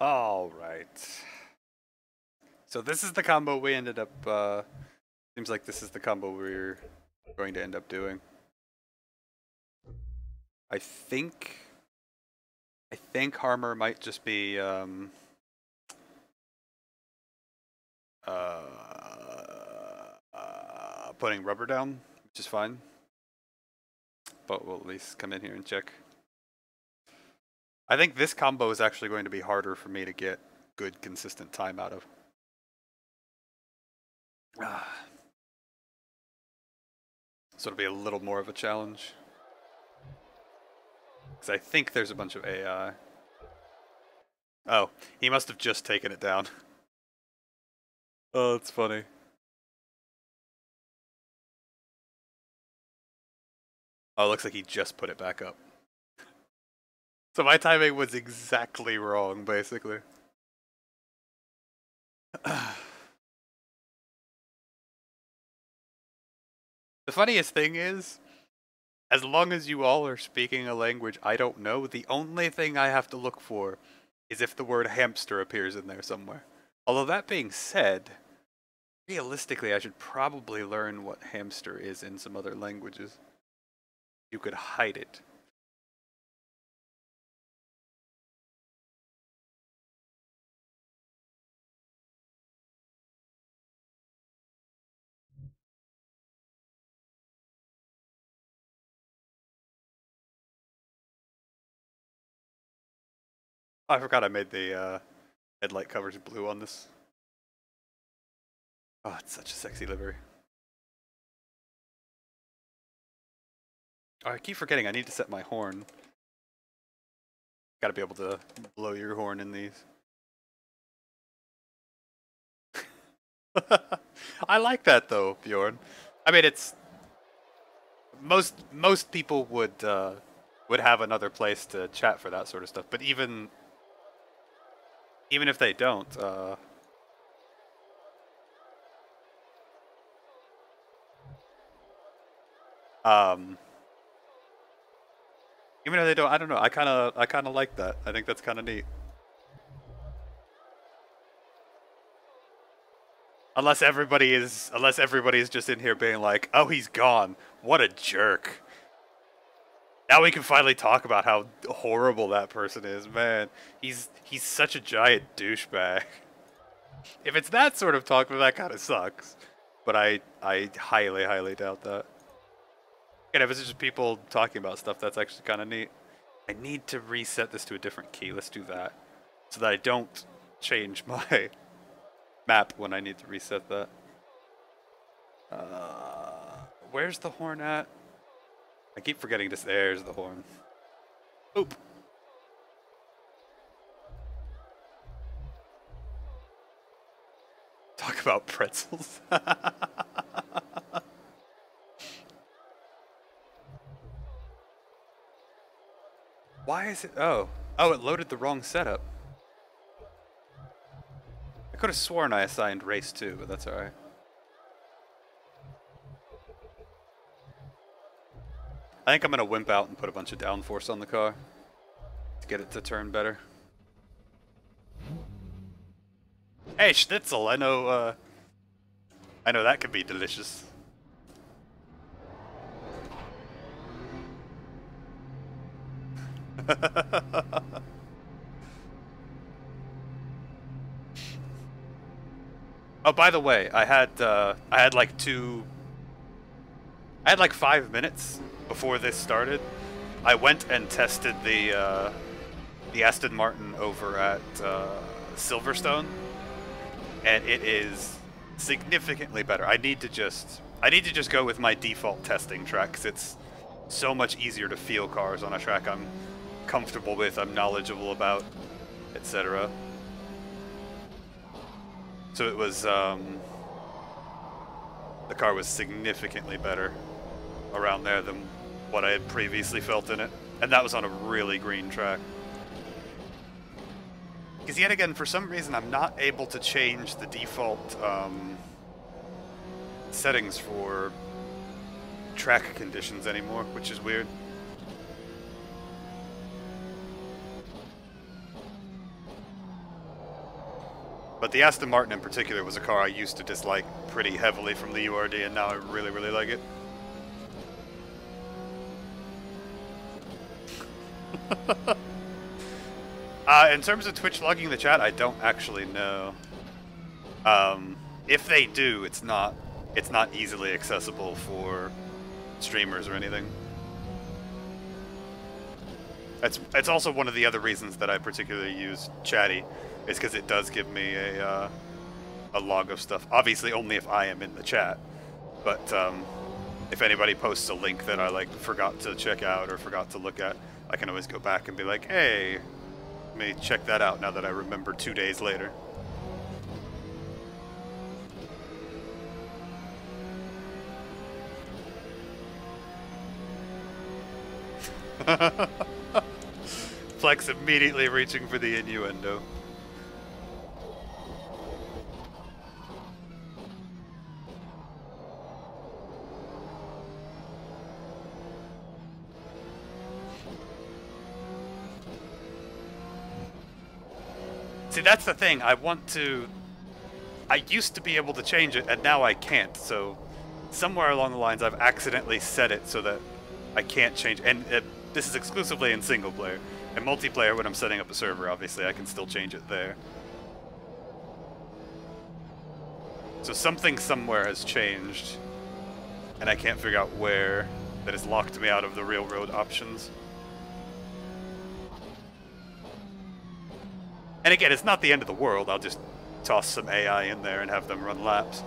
All right. So this is the combo we ended up. Uh, seems like this is the combo we're going to end up doing. I think. I think Harmer might just be. Um, uh, uh, putting rubber down, which is fine. But we'll at least come in here and check. I think this combo is actually going to be harder for me to get good, consistent time out of. Ah. So it'll be a little more of a challenge. Because I think there's a bunch of AI. Oh, he must have just taken it down. oh, that's funny. Oh, looks like he just put it back up. So my timing was exactly wrong, basically. the funniest thing is, as long as you all are speaking a language I don't know, the only thing I have to look for is if the word hamster appears in there somewhere. Although that being said, realistically I should probably learn what hamster is in some other languages. You could hide it. I forgot I made the uh, headlight covers blue on this. Oh, it's such a sexy livery. Oh, I keep forgetting I need to set my horn. Gotta be able to blow your horn in these. I like that though, Bjorn. I mean, it's most most people would uh, would have another place to chat for that sort of stuff, but even even if they don't, uh, um, even if they don't, I don't know. I kind of, I kind of like that. I think that's kind of neat. Unless everybody is, unless everybody is just in here being like, "Oh, he's gone. What a jerk." Now we can finally talk about how horrible that person is, man. He's he's such a giant douchebag. If it's that sort of talk, then that kind of sucks. But I I highly highly doubt that. And if it's just people talking about stuff, that's actually kind of neat. I need to reset this to a different key. Let's do that, so that I don't change my map when I need to reset that. Uh, where's the horn at? I keep forgetting this. There's the horn. Oop. Talk about pretzels. Why is it? Oh. Oh, it loaded the wrong setup. I could have sworn I assigned race 2, but that's alright. I think I'm gonna wimp out and put a bunch of downforce on the car to get it to turn better. Hey, schnitzel! I know, uh, I know that could be delicious. oh, by the way, I had uh, I had like two. I had like five minutes before this started, I went and tested the uh, the Aston Martin over at uh, Silverstone, and it is significantly better. I need to just I need to just go with my default testing track because it's so much easier to feel cars on a track I'm comfortable with, I'm knowledgeable about, etc. So it was um, the car was significantly better around there than what I had previously felt in it. And that was on a really green track. Because yet again, for some reason, I'm not able to change the default um, settings for track conditions anymore, which is weird. But the Aston Martin in particular was a car I used to dislike pretty heavily from the URD, and now I really, really like it. uh, in terms of Twitch logging the chat, I don't actually know. Um, if they do, it's not it's not easily accessible for streamers or anything. That's it's also one of the other reasons that I particularly use Chatty, is because it does give me a uh, a log of stuff. Obviously, only if I am in the chat, but um, if anybody posts a link that I like forgot to check out or forgot to look at, I can always go back and be like, hey, let me check that out now that I remember two days later. Flex immediately reaching for the innuendo. That's the thing. I want to... I used to be able to change it, and now I can't. So, somewhere along the lines, I've accidentally set it so that I can't change. And it, this is exclusively in single player. In multiplayer, when I'm setting up a server, obviously, I can still change it there. So something somewhere has changed, and I can't figure out where that has locked me out of the real road options. And again, it's not the end of the world. I'll just toss some AI in there and have them run laps.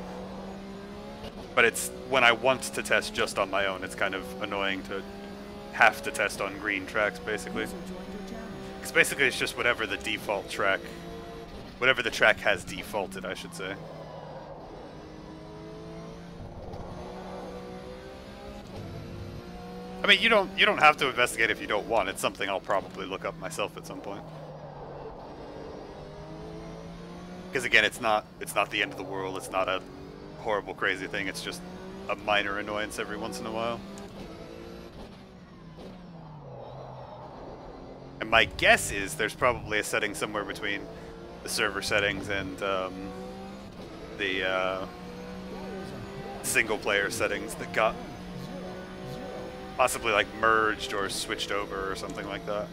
But it's when I want to test just on my own, it's kind of annoying to have to test on green tracks, basically. Because basically it's just whatever the default track, whatever the track has defaulted, I should say. I mean, you don't you don't have to investigate if you don't want. It's something I'll probably look up myself at some point. Because again, it's not it's not the end of the world. It's not a horrible, crazy thing. It's just a minor annoyance every once in a while. And my guess is there's probably a setting somewhere between the server settings and um, the uh, single player settings that got possibly like merged or switched over or something like that.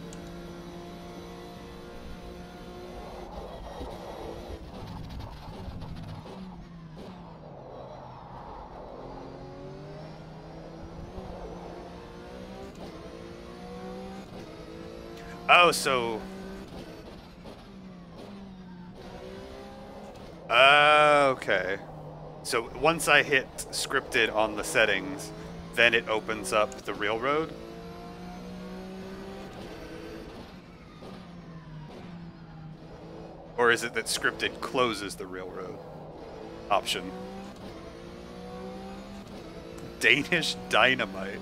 Oh, so... Okay. So once I hit scripted on the settings, then it opens up the real road? Or is it that scripted closes the real road option? Danish dynamite.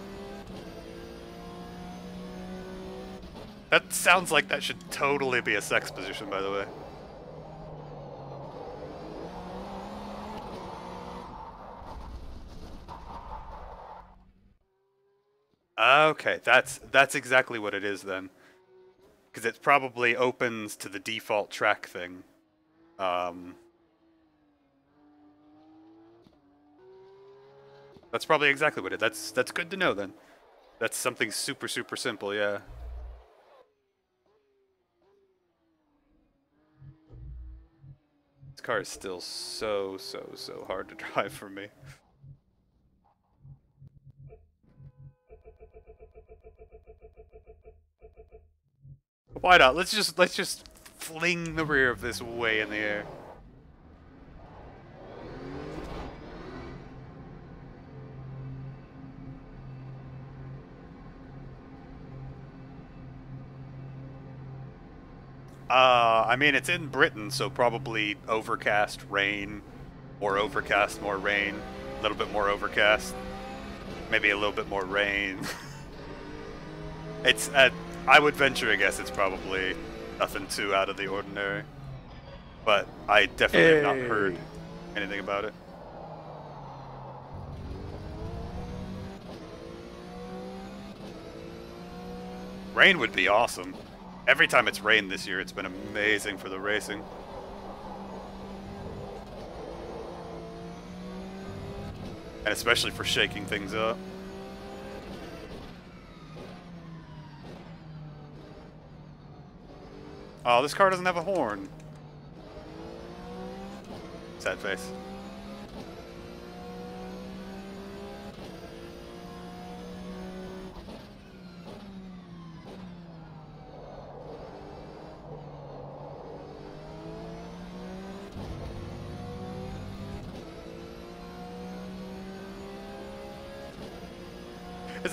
That sounds like that should totally be a sex position, by the way. Okay, that's that's exactly what it is then. Because it probably opens to the default track thing. Um, that's probably exactly what it. That's that's good to know then. That's something super super simple, yeah. This car is still so, so, so hard to drive for me. Why not? Let's just let's just fling the rear of this way in the air. I mean, it's in Britain, so probably overcast, rain, or overcast, more rain, a little bit more overcast, maybe a little bit more rain. it's, uh, I would venture a guess it's probably nothing too out of the ordinary, but I definitely hey. have not heard anything about it. Rain would be awesome. Every time it's rained this year, it's been amazing for the racing. And especially for shaking things up. Oh, this car doesn't have a horn. Sad face.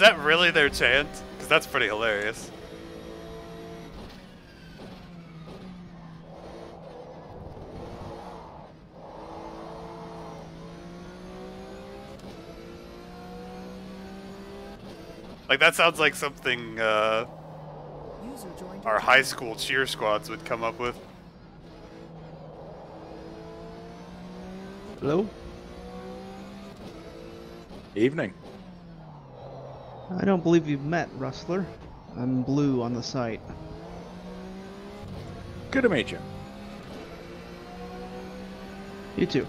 That really their chant? Because that's pretty hilarious. Like that sounds like something uh, our high school cheer squads would come up with. Hello? Evening. I don't believe you've met, Rustler. I'm Blue on the site. Good to meet you. You too.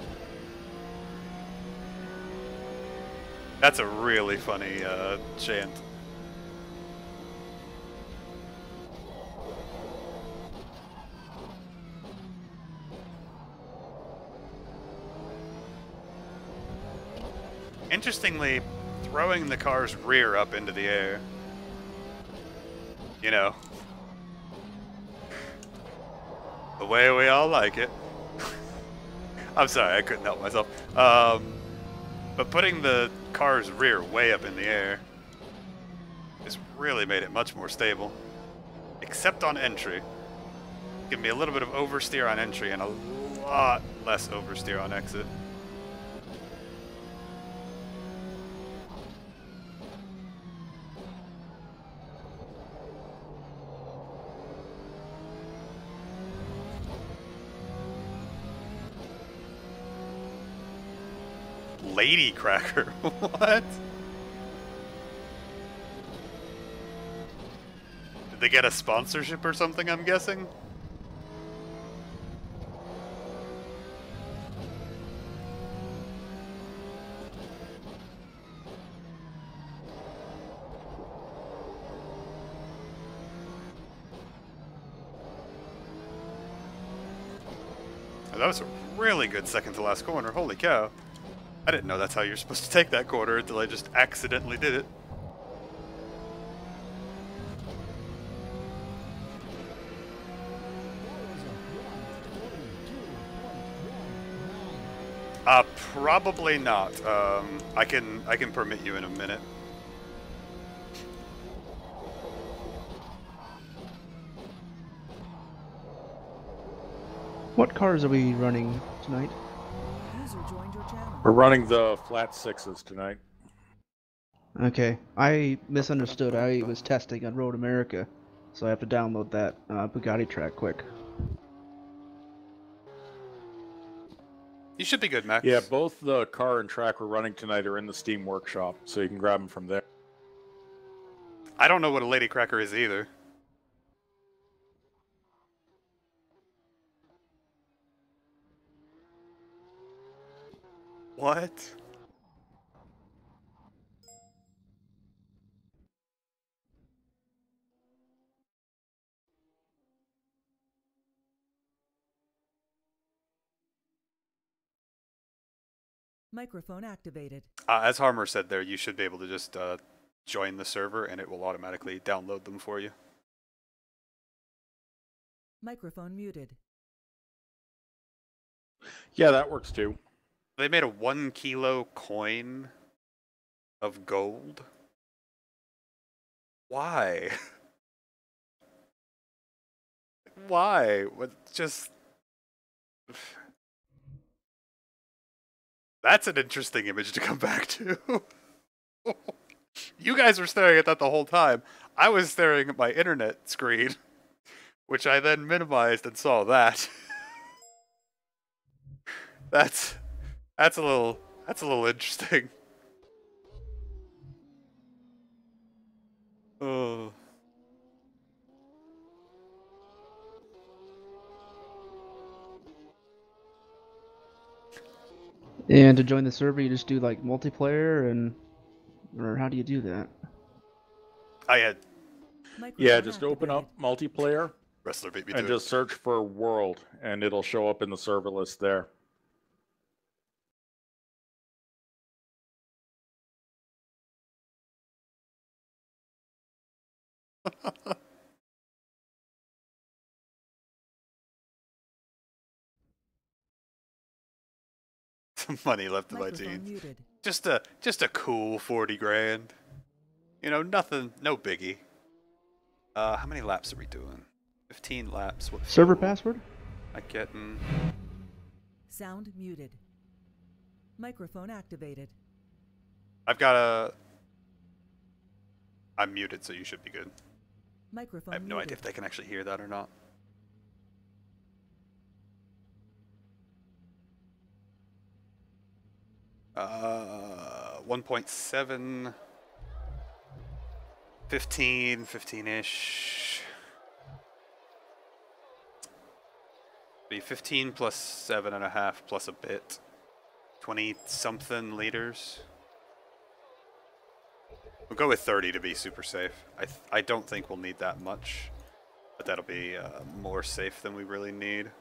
That's a really funny uh, chant. Interestingly, throwing the car's rear up into the air. You know. The way we all like it. I'm sorry, I couldn't help myself. Um, but putting the car's rear way up in the air has really made it much more stable. Except on entry. Give me a little bit of oversteer on entry and a lot less oversteer on exit. Lady Cracker. what? Did they get a sponsorship or something, I'm guessing? That was a really good second to last corner. Holy cow. I didn't know that's how you're supposed to take that quarter until I just accidentally did it. Uh, probably not. Um, I can I can permit you in a minute. What cars are we running tonight? We're running the flat sixes tonight. Okay, I misunderstood. I was testing on Road America, so I have to download that uh, Bugatti track quick. You should be good, Max. Yeah, both the car and track we're running tonight are in the Steam workshop, so you can grab them from there. I don't know what a lady cracker is either. What? Microphone activated. Uh, as Harmer said there, you should be able to just uh, join the server and it will automatically download them for you. Microphone muted. Yeah, that works too. They made a one kilo coin of gold. Why? Why? What just That's an interesting image to come back to. you guys were staring at that the whole time. I was staring at my internet screen, which I then minimized and saw that. that's that's a little that's a little interesting. Oh. And to join the server, you just do like multiplayer, and or how do you do that? I had Yeah, just open up multiplayer Rustler beat me and to just search for world, and it'll show up in the server list there. money left in my Microphone jeans. Just a just a cool forty grand. You know, nothing, no biggie. Uh, how many laps are we doing? Fifteen laps. What Server fuel password? I getting? Sound muted. Microphone activated. I've got a. I'm muted, so you should be good. Microphone I have no muted. idea if they can actually hear that or not. Uh, 1.7, 15, 15-ish. Be 15 plus seven and a half plus a bit. 20 something liters. We'll go with 30 to be super safe. I, I don't think we'll need that much, but that'll be uh, more safe than we really need.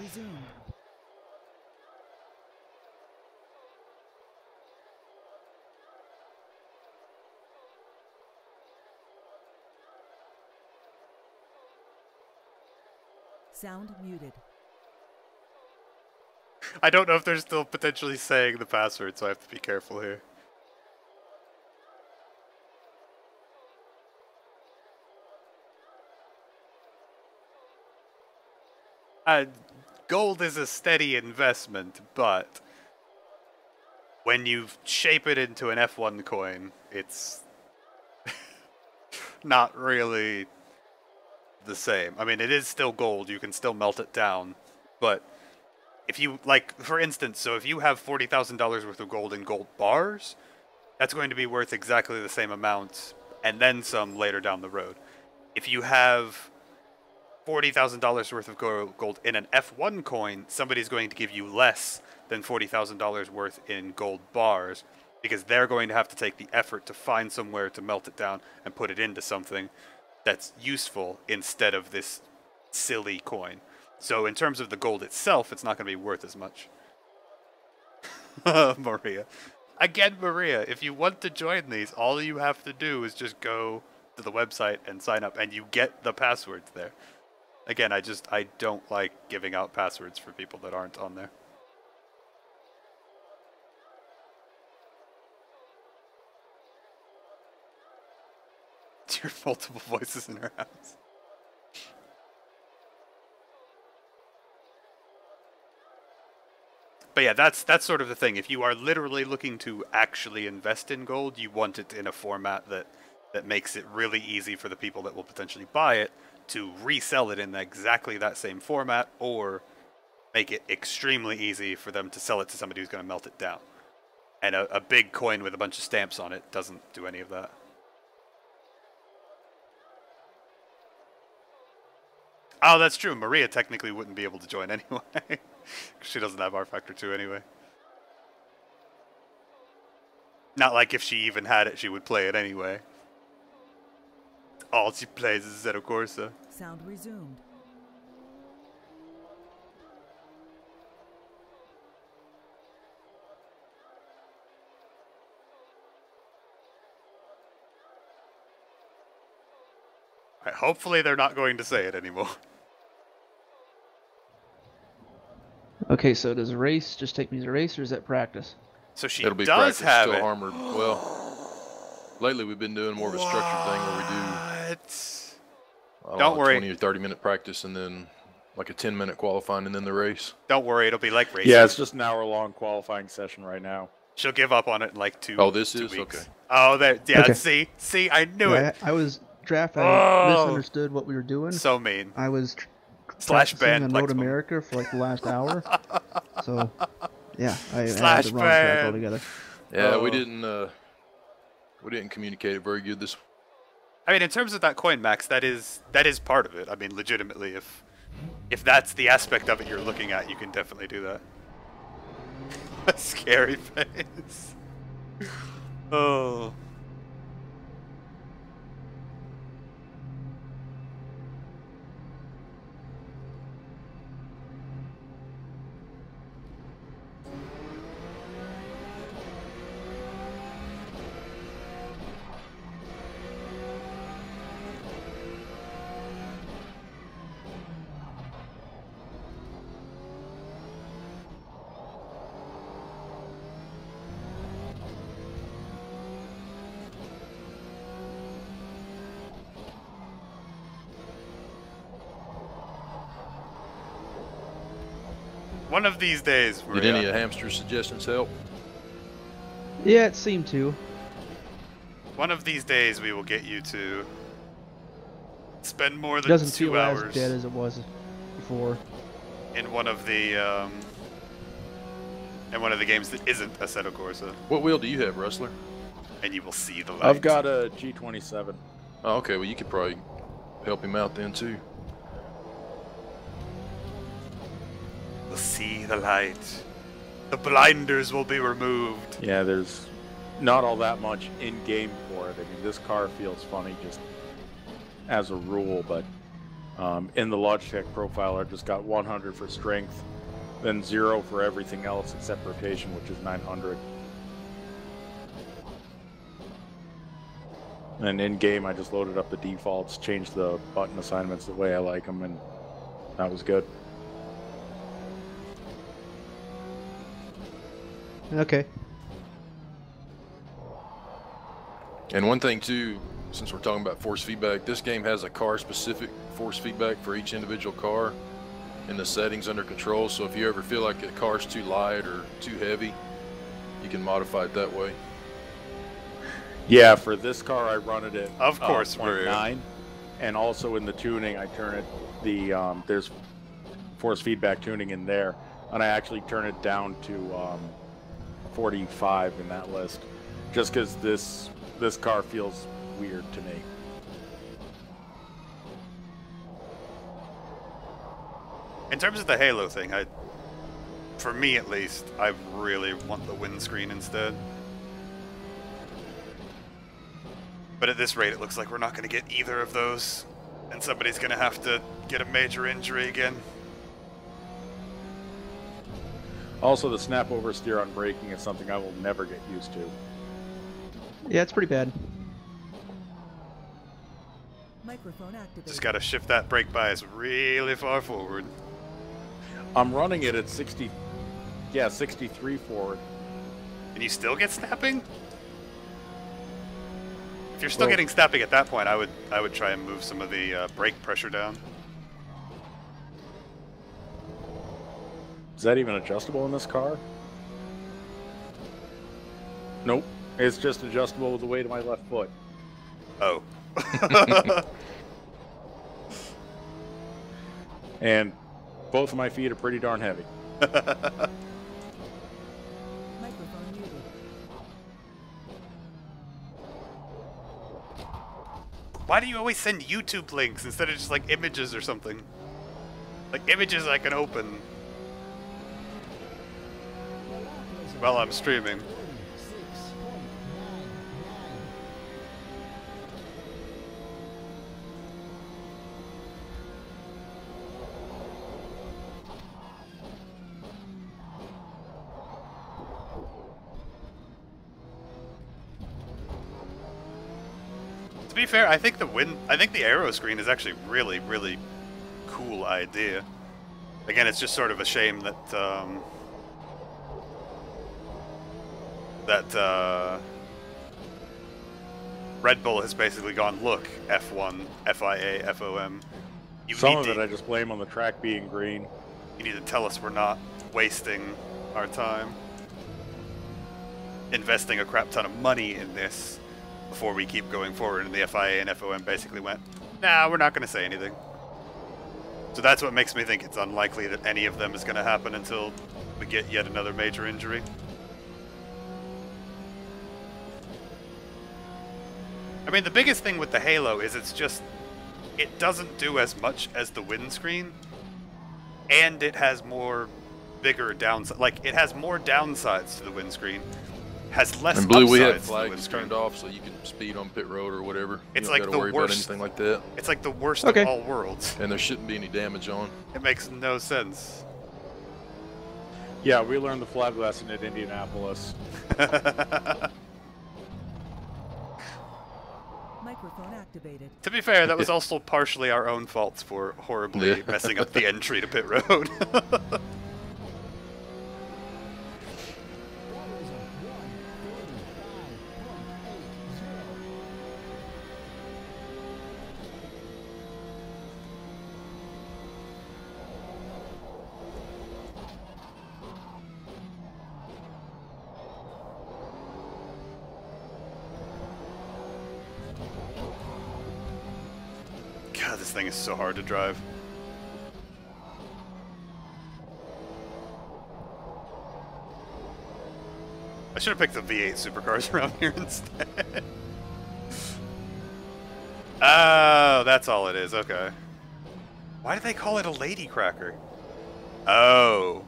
Sound Uh. Sound muted. I don't know if they're still potentially saying the password, so I have to be careful here. Uh, gold is a steady investment, but when you shape it into an F1 coin, it's not really the same. I mean, it is still gold. You can still melt it down, but if you like, for instance, so if you have forty thousand dollars worth of gold in gold bars, that's going to be worth exactly the same amount and then some later down the road. If you have forty thousand dollars worth of gold in an F1 coin, somebody's going to give you less than forty thousand dollars worth in gold bars because they're going to have to take the effort to find somewhere to melt it down and put it into something that's useful instead of this silly coin. So in terms of the gold itself, it's not going to be worth as much. Maria. Again, Maria, if you want to join these, all you have to do is just go to the website and sign up, and you get the passwords there. Again, I just I don't like giving out passwords for people that aren't on there. Your multiple voices in her house. But yeah, that's that's sort of the thing. If you are literally looking to actually invest in gold, you want it in a format that that makes it really easy for the people that will potentially buy it to resell it in exactly that same format or make it extremely easy for them to sell it to somebody who's going to melt it down. And a, a big coin with a bunch of stamps on it doesn't do any of that. Oh, that's true. Maria technically wouldn't be able to join anyway. she doesn't have rFactor 2 anyway. Not like if she even had it, she would play it anyway. All she plays is Assetto Corsa. Sound resumed. Right, hopefully they're not going to say it anymore. Okay, so does race just take me to race, or is that practice? So she It'll be does practice, have still it. armored. Well, lately we've been doing more of a structured thing where we do What? I don't, Don't know, worry. 20 or 30 minute practice and then like a 10 minute qualifying and then the race. Don't worry, it'll be like racing. Yeah, it's just an hour long qualifying session right now. She'll give up on it in like two. Oh, this two is? weeks. Okay. Oh, that yeah. Okay. See, see, I knew Yeah, it. I, I was draft, I Oh. misunderstood what we were doing. So mean. I was tr- Slash practicing ban on Road America for like the last hour. so, yeah, I, I had Slash the wrong track ban. altogether. Yeah, we Oh. didn't. Uh, we didn't communicate it very good this. I mean, in terms of that coin max, that is that is part of it. I mean, legitimately, if if that's the aspect of it you're looking at, you can definitely do that. A scary face. Oh. One of these days, Did any of Hamster's suggestions help? Yeah, it seemed to. one of these days, we will get you to spend more It than doesn't two feel hours as dead as it was before. in one of the um, in one of the games that isn't Assetto Corsa, What wheel do you have, Rustler? and you will see the light. I've got a G27. Oh, okay. Well, you could probably help him out then too. See the light. The blinders will be removed. Yeah, there's not all that much in game for it. I mean, this car feels funny just as a rule, but um, in the Logitech profile, I just got 100 for strength, then zero for everything else except rotation, which is 900. And in game, I just loaded up the defaults, changed the button assignments the way I like them, and that was good. Okay. And one thing too, since we're talking about force feedback, this game has a car-specific force feedback for each individual car in the settings under control. So if you ever feel like a car's too light or too heavy, you can modify it that way. Yeah, for this car, I run it at Of course, uh, Maria. 0.9, and also in the tuning, I turn it the um, there's force feedback tuning in there, and I actually turn it down to um, 45 in that list, just because this this car feels weird to me. In terms of the Halo thing, I, for me at least, I really want the windscreen instead. But at this rate, it looks like we're not going to get either of those, and somebody's going to have to get a major injury again. Also, the snap oversteer on braking is something I will never get used to. Yeah, it's pretty bad. Microphone activated. Just got to shift that brake bias really far forward. I'm running it at 60, yeah, 63 forward. And you still get snapping? If you're still Well- getting snapping at that point, I would I would try and move some of the uh, brake pressure down. Is that even adjustable in this car? Nope. It's just adjustable with the weight of my left foot. Oh. And both of my feet are pretty darn heavy. Why do you always send YouTube links instead of just like images or something? Like images I can open while I'm streaming. To be fair, I think the win I think the aeroscreen is actually really, really cool idea. Again, it's just sort of a shame that um, that uh, Red Bull has basically gone, look, F1, FIA, FOM. You Some of to, it I just blame on the track being green. you need to tell us we're not wasting our time investing a crap ton of money in this before we keep going forward, and the FIA and FOM basically went, nah, we're not going to say anything. So that's what makes me think it's unlikely that any of them is going to happen until we get yet another major injury. I mean, the biggest thing with the Halo is it's just it doesn't do as much as the windscreen, and it has more bigger downsides. Like it has more downsides to the windscreen, has less. And blue, we have upsides to the flags windscreen. turned off so you can speed on pit road or whatever. It's you don't like gotta the worry worst- about anything like that. It's like the worst Okay. of all worlds. And there shouldn't be any damage on. It makes no sense. Yeah, we learned the flag lesson at Indianapolis. Microphone activated. To be fair, that was also partially our own faults for horribly messing up the entry to pit road. to drive. I should have picked the V8 supercars around here instead. oh, that's all it is. Okay. Why did they call it a lady cracker? Oh.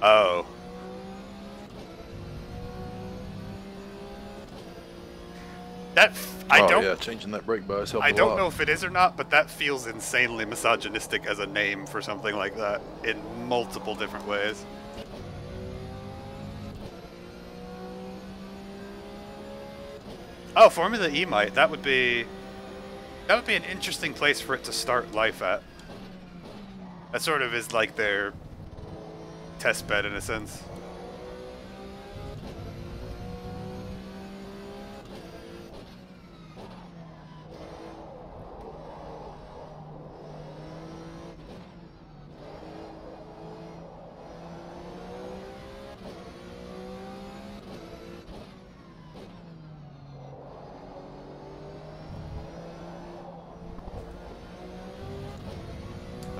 Oh. That I oh don't yeah, changing that brake bias I don't lot. know if it is or not, but that feels insanely misogynistic as a name for something like that in multiple different ways. Oh, Formula E might. That would be that would be an interesting place for it to start life at. That sort of is like their test bed in a sense.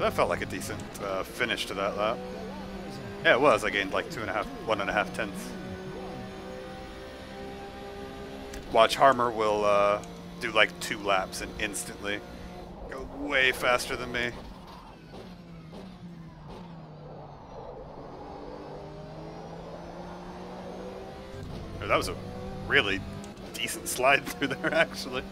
That felt like a decent uh, finish to that lap. Yeah, it was. I gained like two and a half, one and a half tenths. Watch Harmer will uh, do like two laps and instantly go way faster than me. That was a really decent slide through there, actually.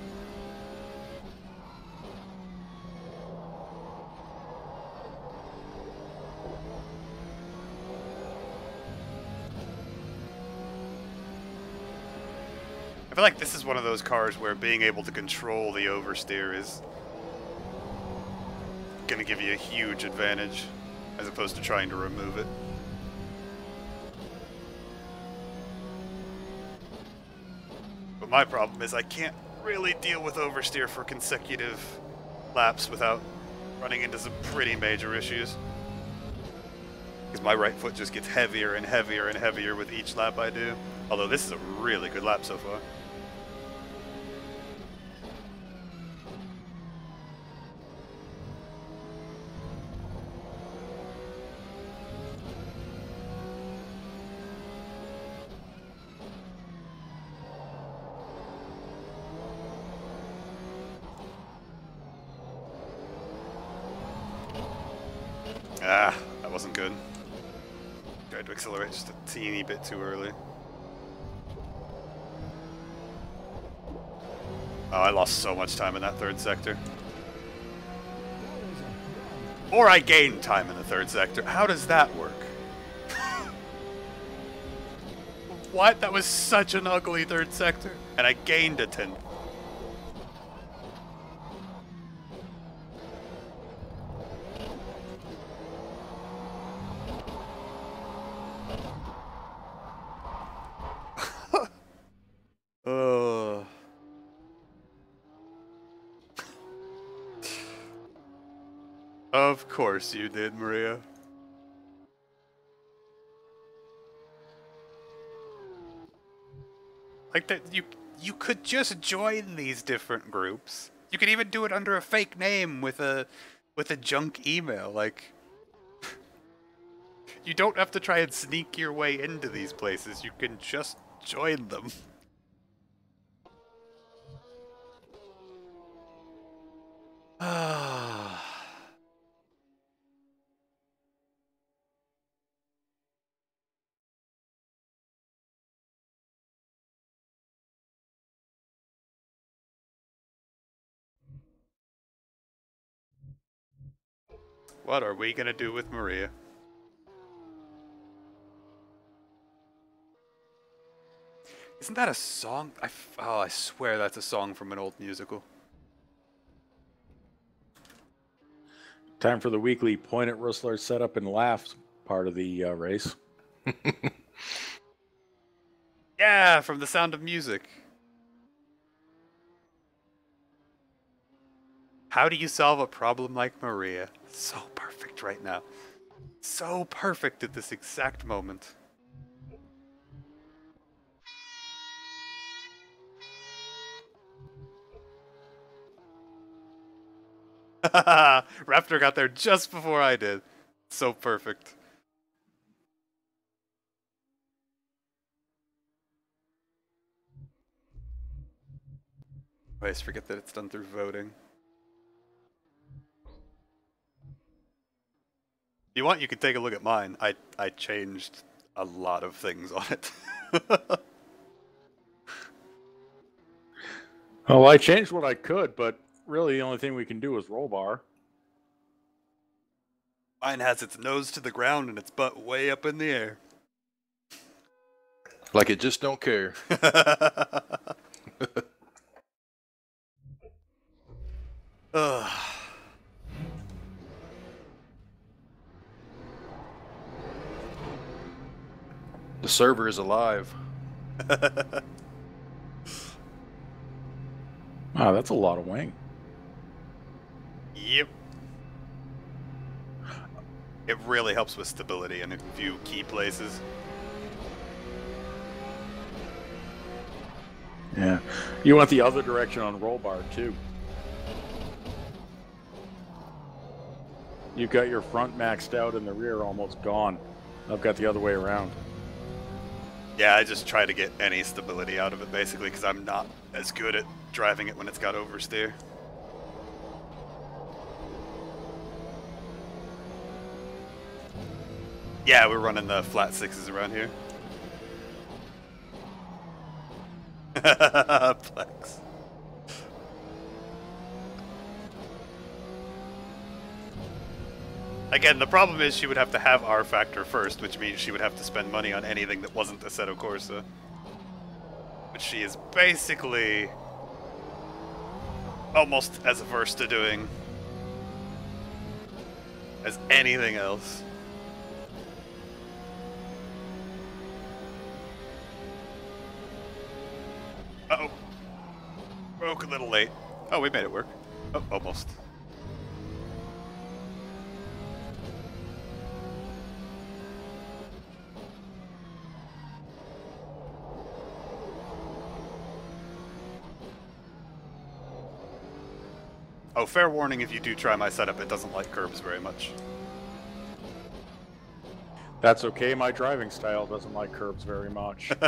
Feel like this is one of those cars where being able to control the oversteer is going to give you a huge advantage as opposed to trying to remove it. But my problem is I can't really deal with oversteer for consecutive laps without running into some pretty major issues. Because my right foot just gets heavier and heavier and heavier with each lap I do. Although this is a really good lap so far. teeny bit too early. Oh, I lost so much time in that third sector. Or I gained time in the third sector. How does that work? what? That was such an ugly third sector. And I gained a 10 course you did, Maria. Like that you you could just join these different groups. You could even do it under a fake name with a with a junk email. Like you don't have to try and sneak your way into these places. You can just join them. Ah. What are we gonna do with Maria? Isn't that a song? I f- oh, I swear that's a song from an old musical. Time for the weekly point at Rustler setup and laugh part of the uh, race. Yeah, from The Sound of Music. How do you solve a problem like Maria? So perfect right now. So perfect at this exact moment. Raptor got there just before I did. So perfect. I always forget that it's done through voting. You want, you can take a look at mine. I I changed a lot of things on it. well, I changed what I could, but really the only thing we can do is roll bar. mine has its nose to the ground and its butt way up in the air. Like it just don't care. Ugh. The server is alive. Wow, that's a lot of wing. Yep. It really helps with stability and a few key places. Yeah. You want the other direction on roll bar too. You've got your front maxed out and the rear almost gone. I've got the other way around. Yeah, I just try to get any stability out of it basically because I'm not as good at driving it when it's got oversteer. Yeah, we're running the flat sixes around here. Flex. Again, the problem is she would have to have rFactor first, which means she would have to spend money on anything that wasn't Assetto Corsa. Which she is basically almost as averse to doing as anything else. Uh-oh. Broke a little late. Oh, we made it work. Oh, almost. Oh, fair warning if you do try my setup, it doesn't like curbs very much. That's okay. My driving style doesn't like curbs very much.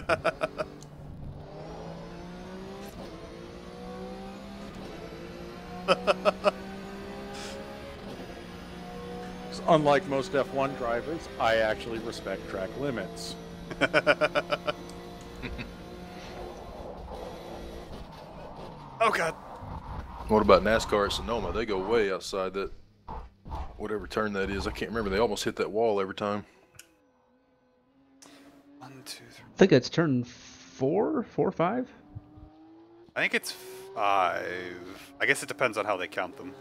Unlike most F1 drivers, I actually respect track limits. Oh god. What about NASCAR at Sonoma? They go way outside that whatever turn that is. I can't remember. They almost hit that wall every time. One, two, three. I think it's turn four, four, five. I think it's five. I guess it depends on how they count them.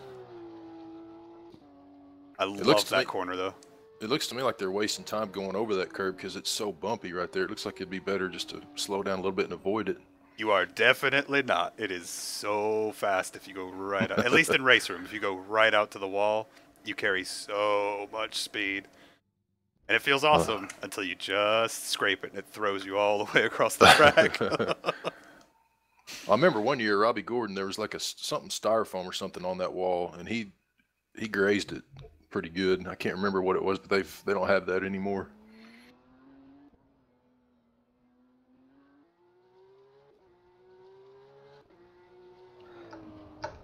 I looks love to that me- corner though. It looks to me like they're wasting time going over that curb because it's so bumpy right there. It looks like it'd be better just to slow down a little bit and avoid it. You are definitely not. It is so fast if you go right out. At least in RaceRoom, if you go right out to the wall, you carry so much speed. And it feels awesome until you just scrape it and it throws you all the way across the track. I remember one year Robby Gordon there was like a something styrofoam or something on that wall, and he he grazed it pretty good. I can't remember what it was, but they've they don't have that anymore.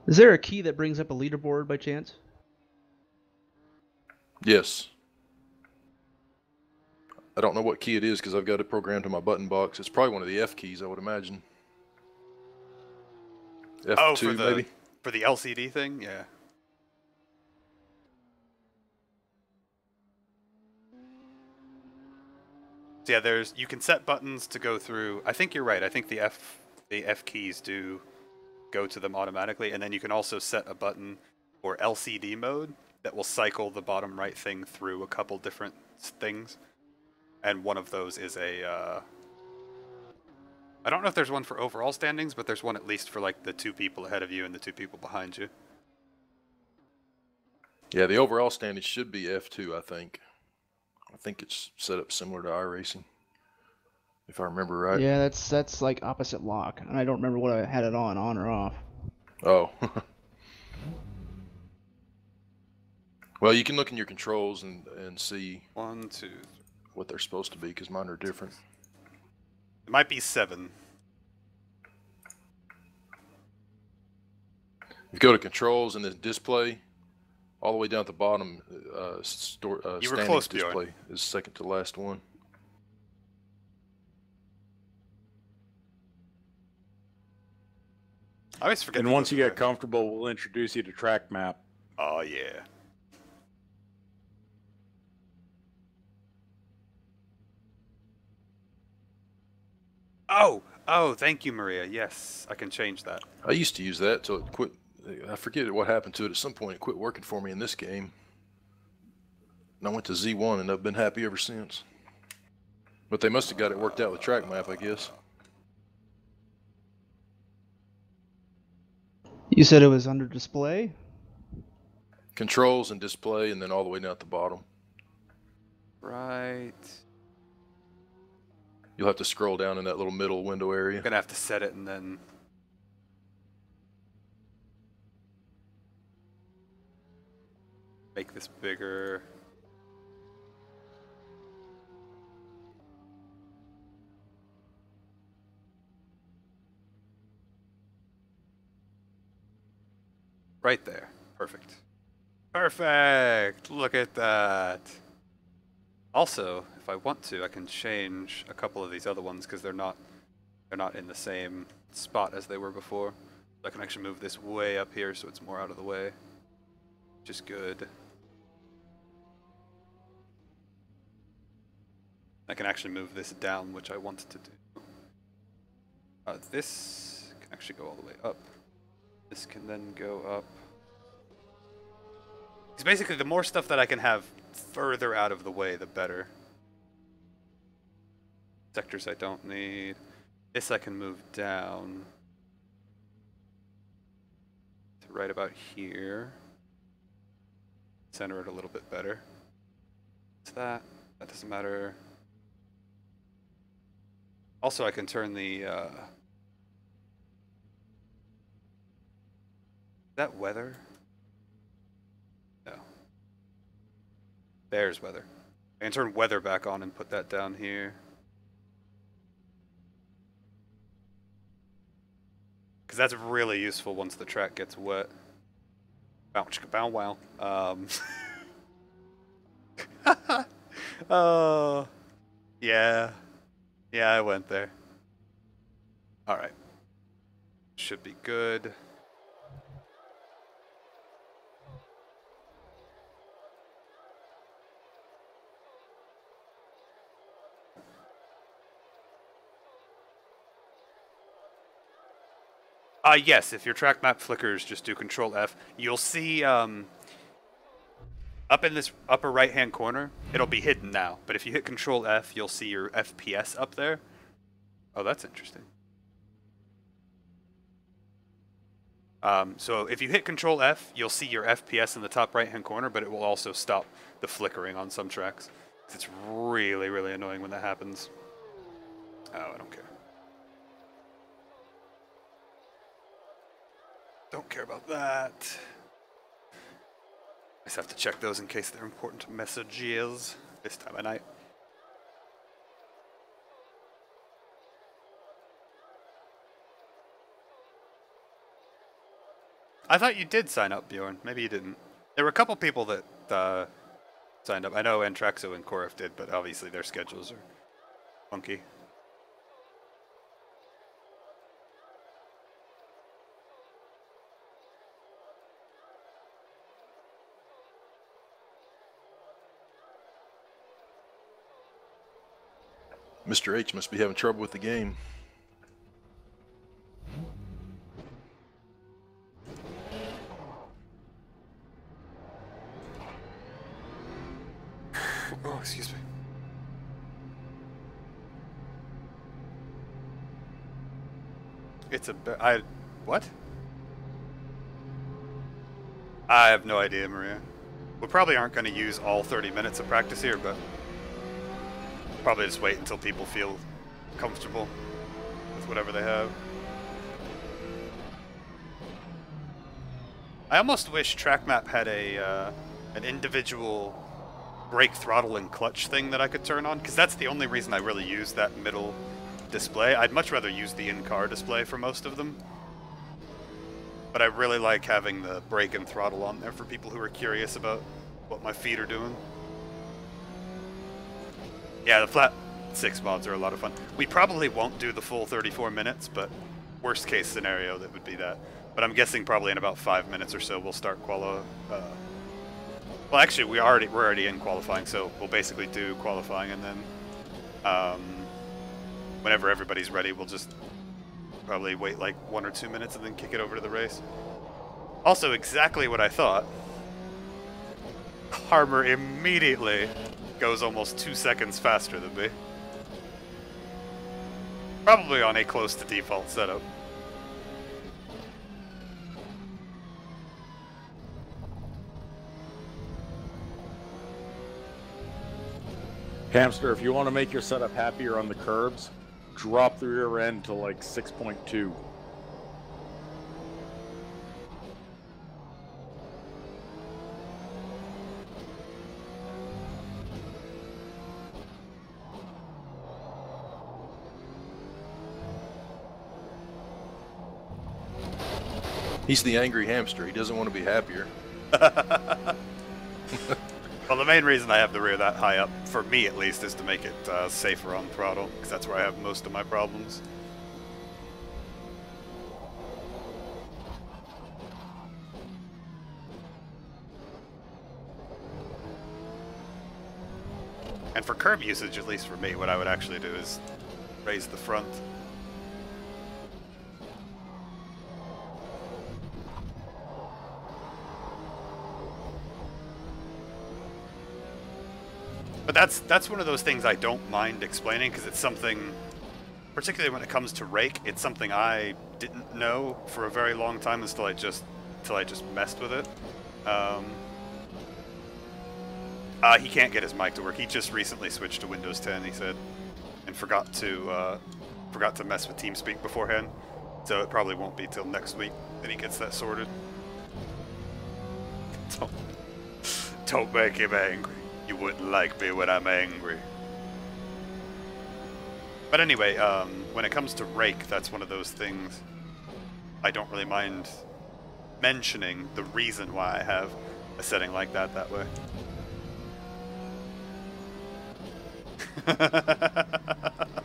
Is there a key that brings up a leaderboard by chance? Yes. I don't know what key it is because I've got it programmed to my button box. It's probably one of the F keys, I would imagine. F2 oh, for the maybe. for the LCD thing, yeah. So yeah, there's you can set buttons to go through. I think you're right. I think the F the F keys do go to them automatically, and then you can also set a button for LCD mode that will cycle the bottom right thing through a couple different things, and one of those is a. Uh, I don't know if there's one for overall standings, but there's one at least for like the two people ahead of you and the two people behind you. Yeah, the overall standing should be F2, I think. I think it's set up similar to iRacing, if I remember right. Yeah, that's that's like opposite lock, and I don't remember what I had it on, on or off. Oh. well, you can look in your controls and, and see One, two. what they're supposed to be because mine are different. It might be seven. If you go to controls and then display, all the way down at the bottom, uh, store, uh, You were standings close, Bjorn. display is second to last one. I always forget. And once you get there. comfortable, we'll introduce you to track map. Oh yeah. Oh, oh, thank you, Maria. Yes, I can change that. I used to use that till it quit. I forget what happened to it. At some point, it quit working for me in this game. And I went to Z1, and I've been happy ever since. But they must have got it worked out with track map, I guess. You said it was under display. Controls and display, and then all the way down at the bottom. Right. You'll have to scroll down in that little middle window area. I'm gonna have to set it and then. Make this bigger. Right there. Perfect. Perfect! Look at that. Also, if I want to, I can change a couple of these other ones because they're not they're not in the same spot as they were before. I can actually move this way up here so it's more out of the way, which is good. I can actually move this down, which I wanted to do. Uh, this can actually go all the way up. This can then go up. Because basically, the more stuff that I can have further out of the way, the better. Sectors I don't need. This I can move down to right about here. Center it a little bit better. What's that? That doesn't matter. Also, I can turn the. Uh, that weather? No. There's weather. I can turn weather back on and put that down here. Because that's really useful once the track gets wet. Bow, chicka, bow, wow. Um. oh. Yeah. Yeah, I went there. Alright. Should be good. Uh, yes, if your track map flickers, just do Control F. You'll see um, up in this upper right hand corner, it'll be hidden now. But if you hit Control F, you'll see your FPS up there. Oh, that's interesting. Um, so if you hit Control F, you'll see your FPS in the top right hand corner, but it will also stop the flickering on some tracks. It's really, really annoying when that happens. Oh, I don't care. Don't care about that. I just have to check those in case they're important messages this time of night. I thought you did sign up, Bjorn. Maybe you didn't. There were a couple people that uh, signed up. I know Antraxo and Korif did, but obviously their schedules are funky. Mr. H must be having trouble with the game. Oh, excuse me. It's a I what? I have no idea, Maria. We probably aren't going to use all 30 minutes of practice here, but probably just wait until people feel comfortable with whatever they have. I almost wish TrackMap had a uh, an individual brake throttle and clutch thing that I could turn on, because that's the only reason I really use that middle display. I'd much rather use the in-car display for most of them. But I really like having the brake and throttle on there for people who are curious about what my feet are doing. Yeah, the flat six mods are a lot of fun. We probably won't do the full 34 minutes, but worst case scenario, that would be that. But I'm guessing probably in about five minutes or so we'll start quali- uh, well, actually, we already we're already in qualifying, so we'll basically do qualifying, and then um, whenever everybody's ready, we'll just probably wait like one or two minutes and then kick it over to the race. Also, exactly what I thought. Harmer immediately goes almost two seconds faster than me. Probably on a close to default setup. Hamster, if you want to make your setup happier on the curbs, drop the rear end to like 6.2. He's the angry hamster. He doesn't want to be happier. Well, the main reason I have the rear that high up, for me at least, is to make it uh, safer on throttle, because that's where I have most of my problems. And for curb usage, at least for me, what I would actually do is raise the front. That's that's one of those things I don't mind explaining because it's something, particularly when it comes to rake, it's something I didn't know for a very long time until I just until I just messed with it. Um, uh, he can't get his mic to work. He just recently switched to Windows 10. He said, and forgot to uh, forgot to mess with TeamSpeak beforehand. So it probably won't be till next week that he gets that sorted. Don't, don't make him angry. You wouldn't like me when I'm angry. But anyway, um, when it comes to rake, that's one of those things I don't really mind mentioning the reason why I have a setting like that that way.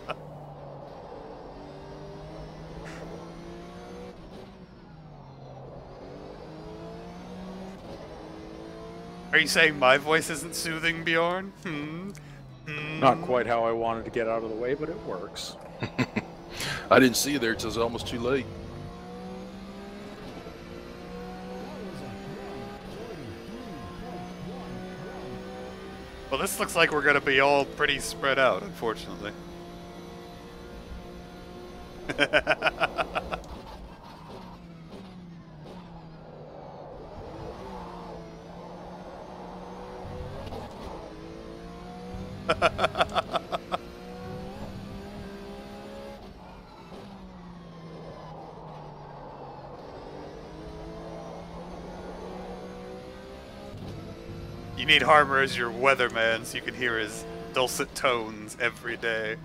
Are you saying my voice isn't soothing, Bjorn? Hmm? Hmm? Not quite how I wanted to get out of the way, but it works. I didn't see you there till it was almost too late. Well, this looks like we're gonna be all pretty spread out, unfortunately. you need Harmer as your weatherman so you can hear his dulcet tones every day.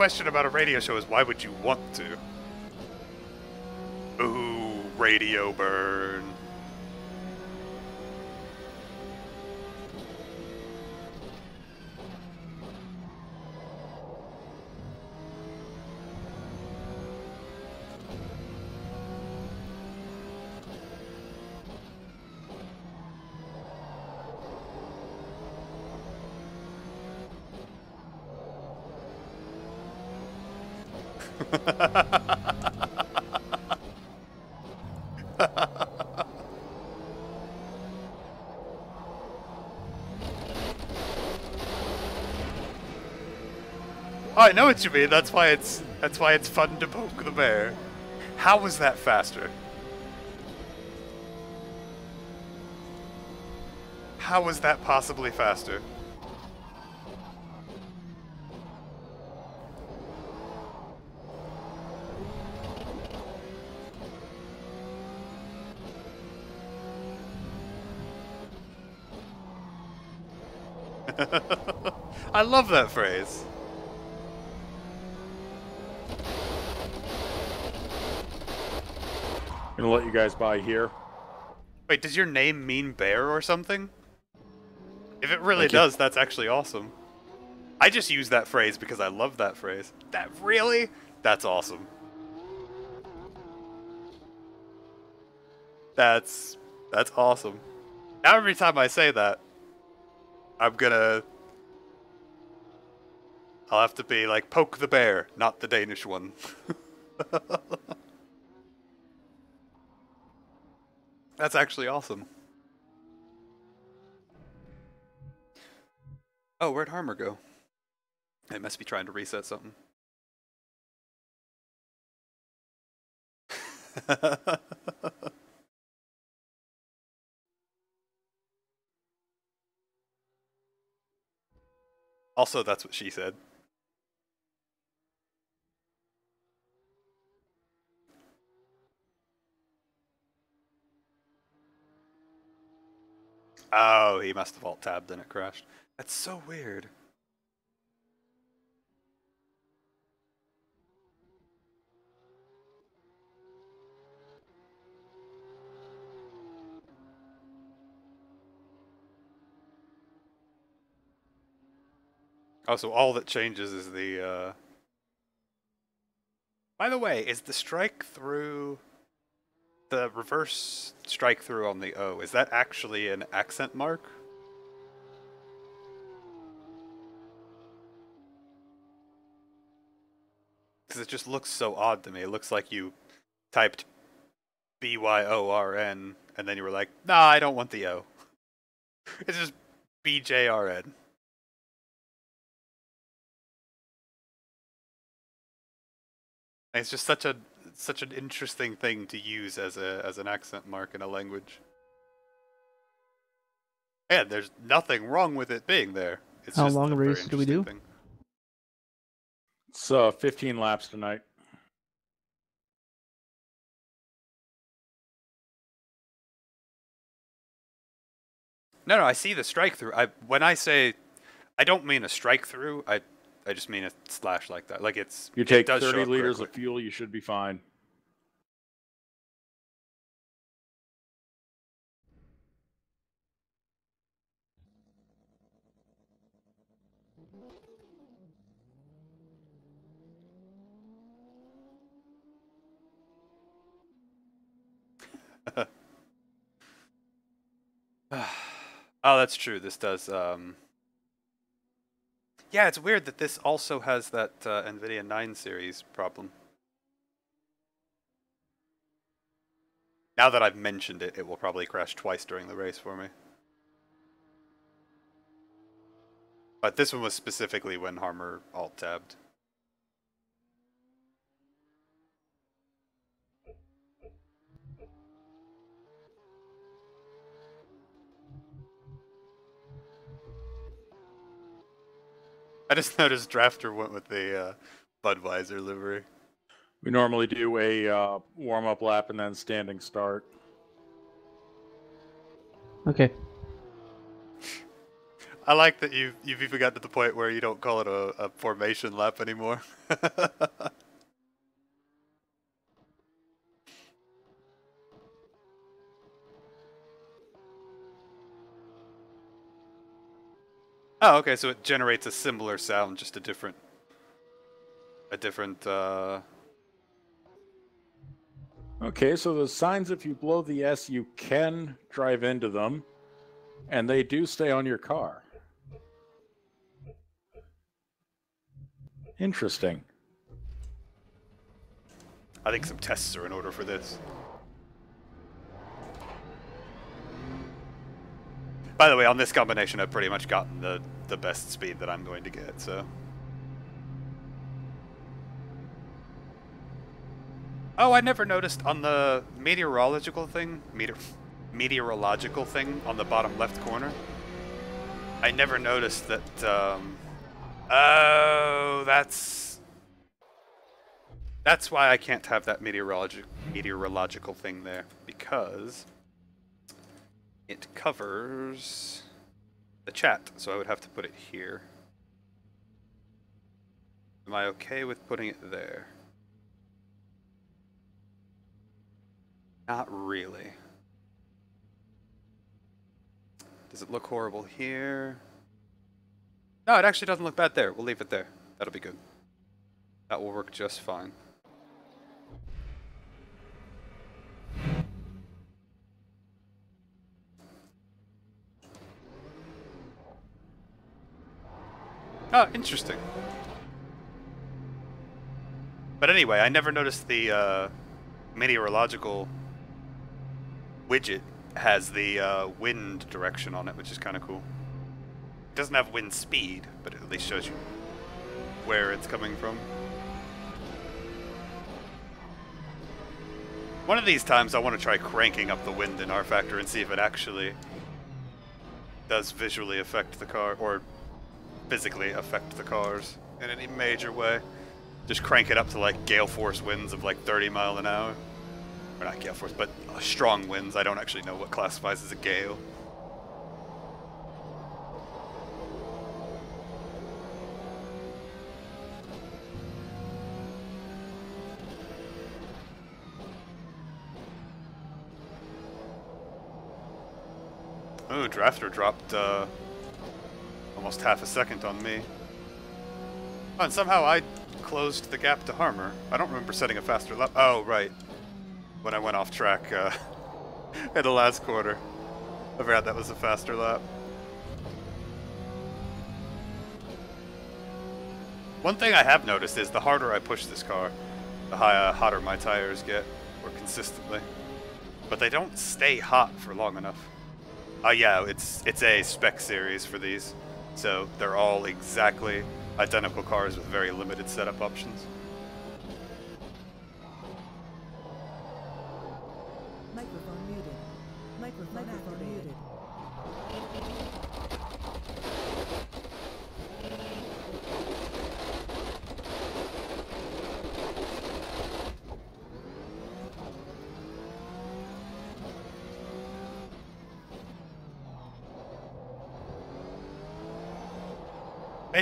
Question about a radio show is why would you want to? Ooh, radio burn. Oh, I know what you mean. That's why it's that's why it's fun to poke the bear. How was that faster? How was that possibly faster? I love that phrase. I'm Gonna let you guys by here. Wait, does your name mean bear or something? If it really Thank you. does, that's actually awesome. I just use that phrase because I love that phrase. That really? That's awesome. That's that's awesome. Now every time I say that, I'm gonna I'll have to be like poke the bear, not the Danish one. That's actually awesome. Oh, where'd Harmer go? It must be trying to reset something. also, that's what she said. Oh, he must have alt tabbed and it crashed. That's so weird. Oh, so all that changes is the, uh... By the way, is the strike through... The reverse strike through on the O, is that actually an accent mark? Because it just looks so odd to me. It looks like you typed B Y O R N and then you were like, nah, I don't want the O. It's just B J R N. It's just such a such an interesting thing to use as a as an accent mark in a language. And there's nothing wrong with it being there. It's How just long a a race do we do? thing. It's uh, 15 laps tonight. No, no, I see the strike through. I when I say, I don't mean a strike through. I I just mean a slash like that. Like it's You it take does 30 liters correctly. of fuel, you should be fine. oh, that's true. This does. Um... Yeah, it's weird that this also has that uh, NVIDIA 9 series problem. Now that I've mentioned it, it will probably crash twice during the race for me. But this one was specifically when Harmer alt I just noticed Drafter went with the uh, Budweiser livery. We normally do a uh, warm up lap and then standing start. Okay. I like that you've you've even got to the point where you don't call it a, a formation lap anymore. oh, okay, so it generates a similar sound, just a different a different uh Okay, so the signs if you blow the S, you can drive into them, and they do stay on your car. Interesting. I think some tests are in order for this. By the way, on this combination, I've pretty much gotten the, the best speed that I'm going to get, so. Oh, I never noticed on the meteorological thing, meteor, meteorological thing on the bottom left corner. I never noticed that, um, oh, that's, that's why I can't have that meteorologic, meteorological thing there, because it covers the chat, so I would have to put it here. Am I okay with putting it there? Not really. Does it look horrible here? No, it actually doesn't look bad there. We'll leave it there. That'll be good. That will work just fine. Oh, interesting. But anyway, I never noticed the uh, meteorological widget has the uh, wind direction on it, which is kind of cool. It doesn't have wind speed, but it at least shows you where it's coming from. One of these times I want to try cranking up the wind in rFactor and see if it actually does visually affect the car, or physically affect the cars in any major way. Just crank it up to like gale force winds of like 30 mile an hour. Or not gale force, but uh, strong winds. I don't actually know what classifies as a gale. Oh, Drafter dropped uh, almost half a second on me. Oh, and somehow I closed the gap to Harmer. I don't remember setting a faster lap. Oh, right. When I went off track uh, in the last quarter. I forgot that was a faster lap. One thing I have noticed is the harder I push this car, the high, uh, hotter my tires get, more consistently. But they don't stay hot for long enough. Oh uh, yeah, it's it's a spec series for these, so they're all exactly identical cars with very limited setup options. Microphone muted. Microphone, activated.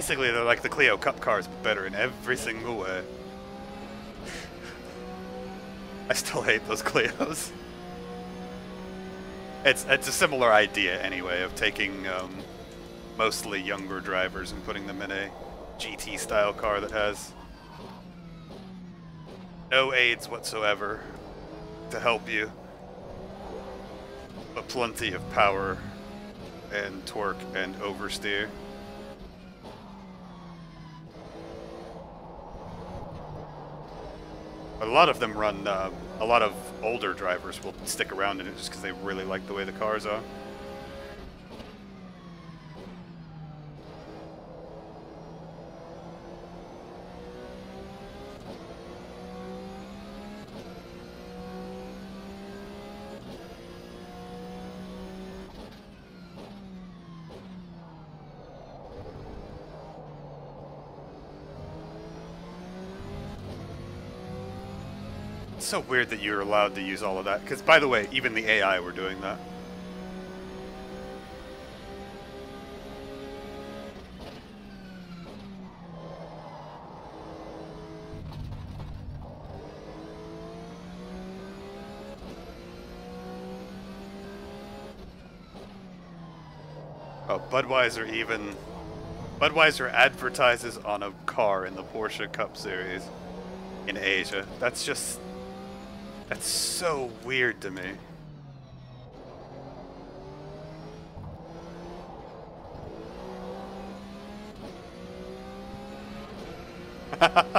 Basically, they're like the Clio Cup cars, but better in every single way. I still hate those Clios. It's it's a similar idea anyway of taking um, mostly younger drivers and putting them in a GT style car that has no aids whatsoever to help you, but plenty of power and torque and oversteer. A lot of them run. Uh, a lot of older drivers will stick around in it just because they really like the way the cars are. So weird that you're allowed to use all of that. Because, by the way, even the AI were doing that. Oh, Budweiser even. Budweiser advertises on a car in the Porsche Cup Series in Asia. That's just. That's so weird to me. oh.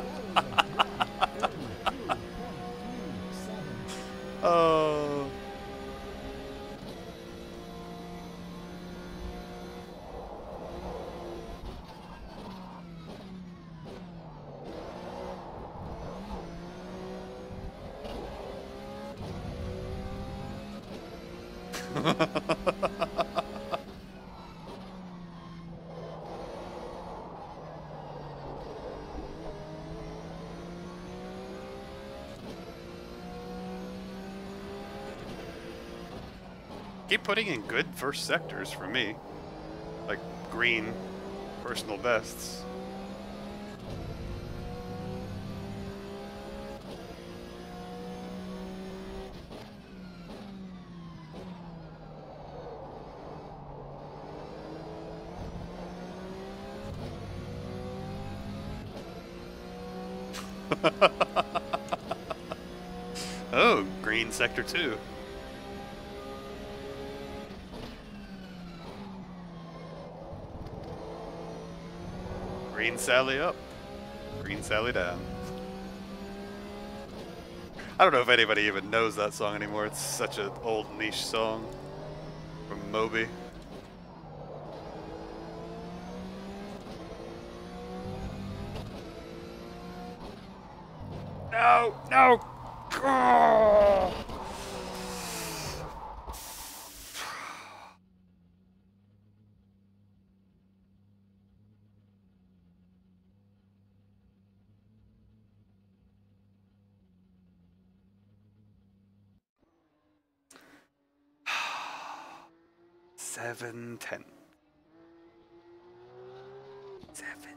keep putting in good first sectors for me. Like green, personal bests. oh, green sector 2. Sally up, Green Sally down. I don't know if anybody even knows that song anymore. It's such an old niche song from Moby. No, no. Oh. Seven, ten. Seven.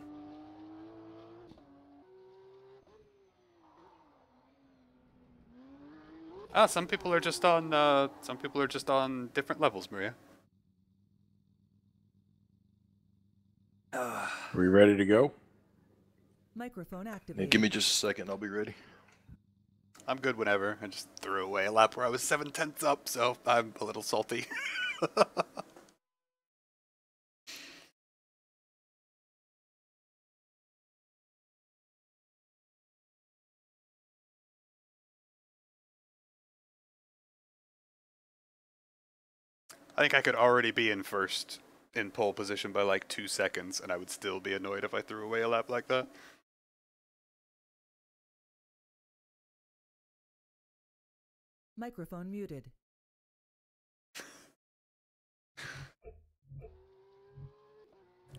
Ah, some people are just on. Uh, some people are just on different levels, Maria. Are we ready to go? Microphone activated. give me just a second. I'll be ready. I'm good whenever. I just threw away a lap where I was seven tenths up, so I'm a little salty. I think I could already be in first in pole position by like two seconds, and I would still be annoyed if I threw away a lap like that. Microphone muted.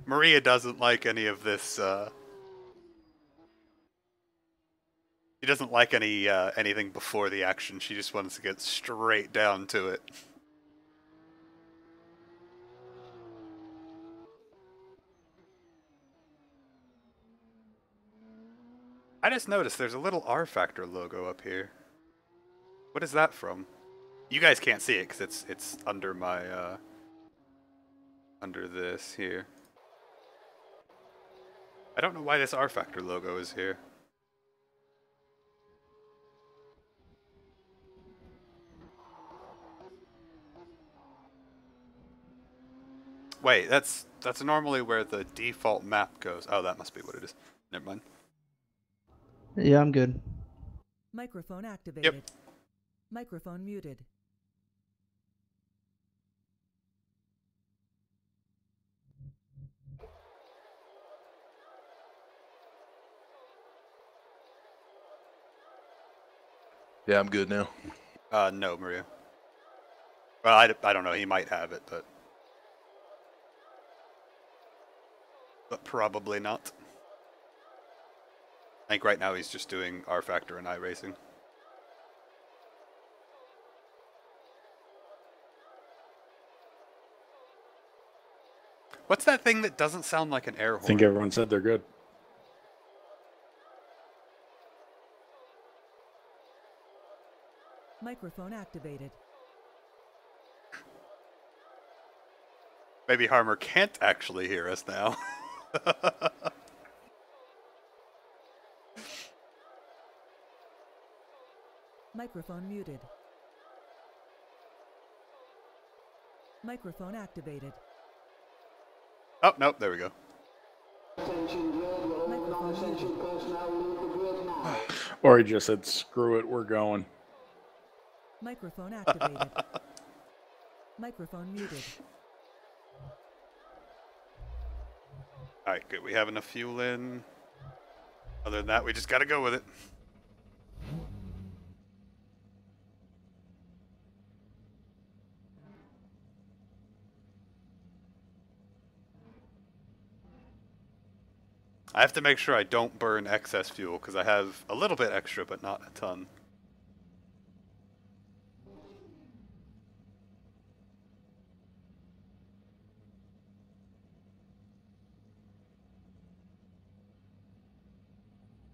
Maria doesn't like any of this. Uh, she doesn't like any uh, anything before the action. She just wants to get straight down to it. I just noticed there's a little rFactor logo up here. What is that from? You guys can't see it because it's it's under my uh, under this here. I don't know why this rFactor logo is here. Wait, that's that's normally where the default map goes. Oh, that must be what it is. Never mind. Yeah, I'm good. Microphone activated. Yep. Microphone muted. Yeah, I'm good now. Uh, no, Maria. Well, I, I don't know. He might have it, but but probably not. I think right now he's just doing rFactor and iRacing. What's that thing that doesn't sound like an air horn? I think everyone said they're good. Microphone activated. Maybe Harmer can't actually hear us now. Microphone muted. Microphone activated. oh, nope, there we go. Or he just said, screw it, we're going. Microphone activated. Microphone muted. Alright, good. We have enough fuel in. Other than that, we just gotta go with it. I have to make sure I don't burn excess fuel because I have a little bit extra, but not a ton.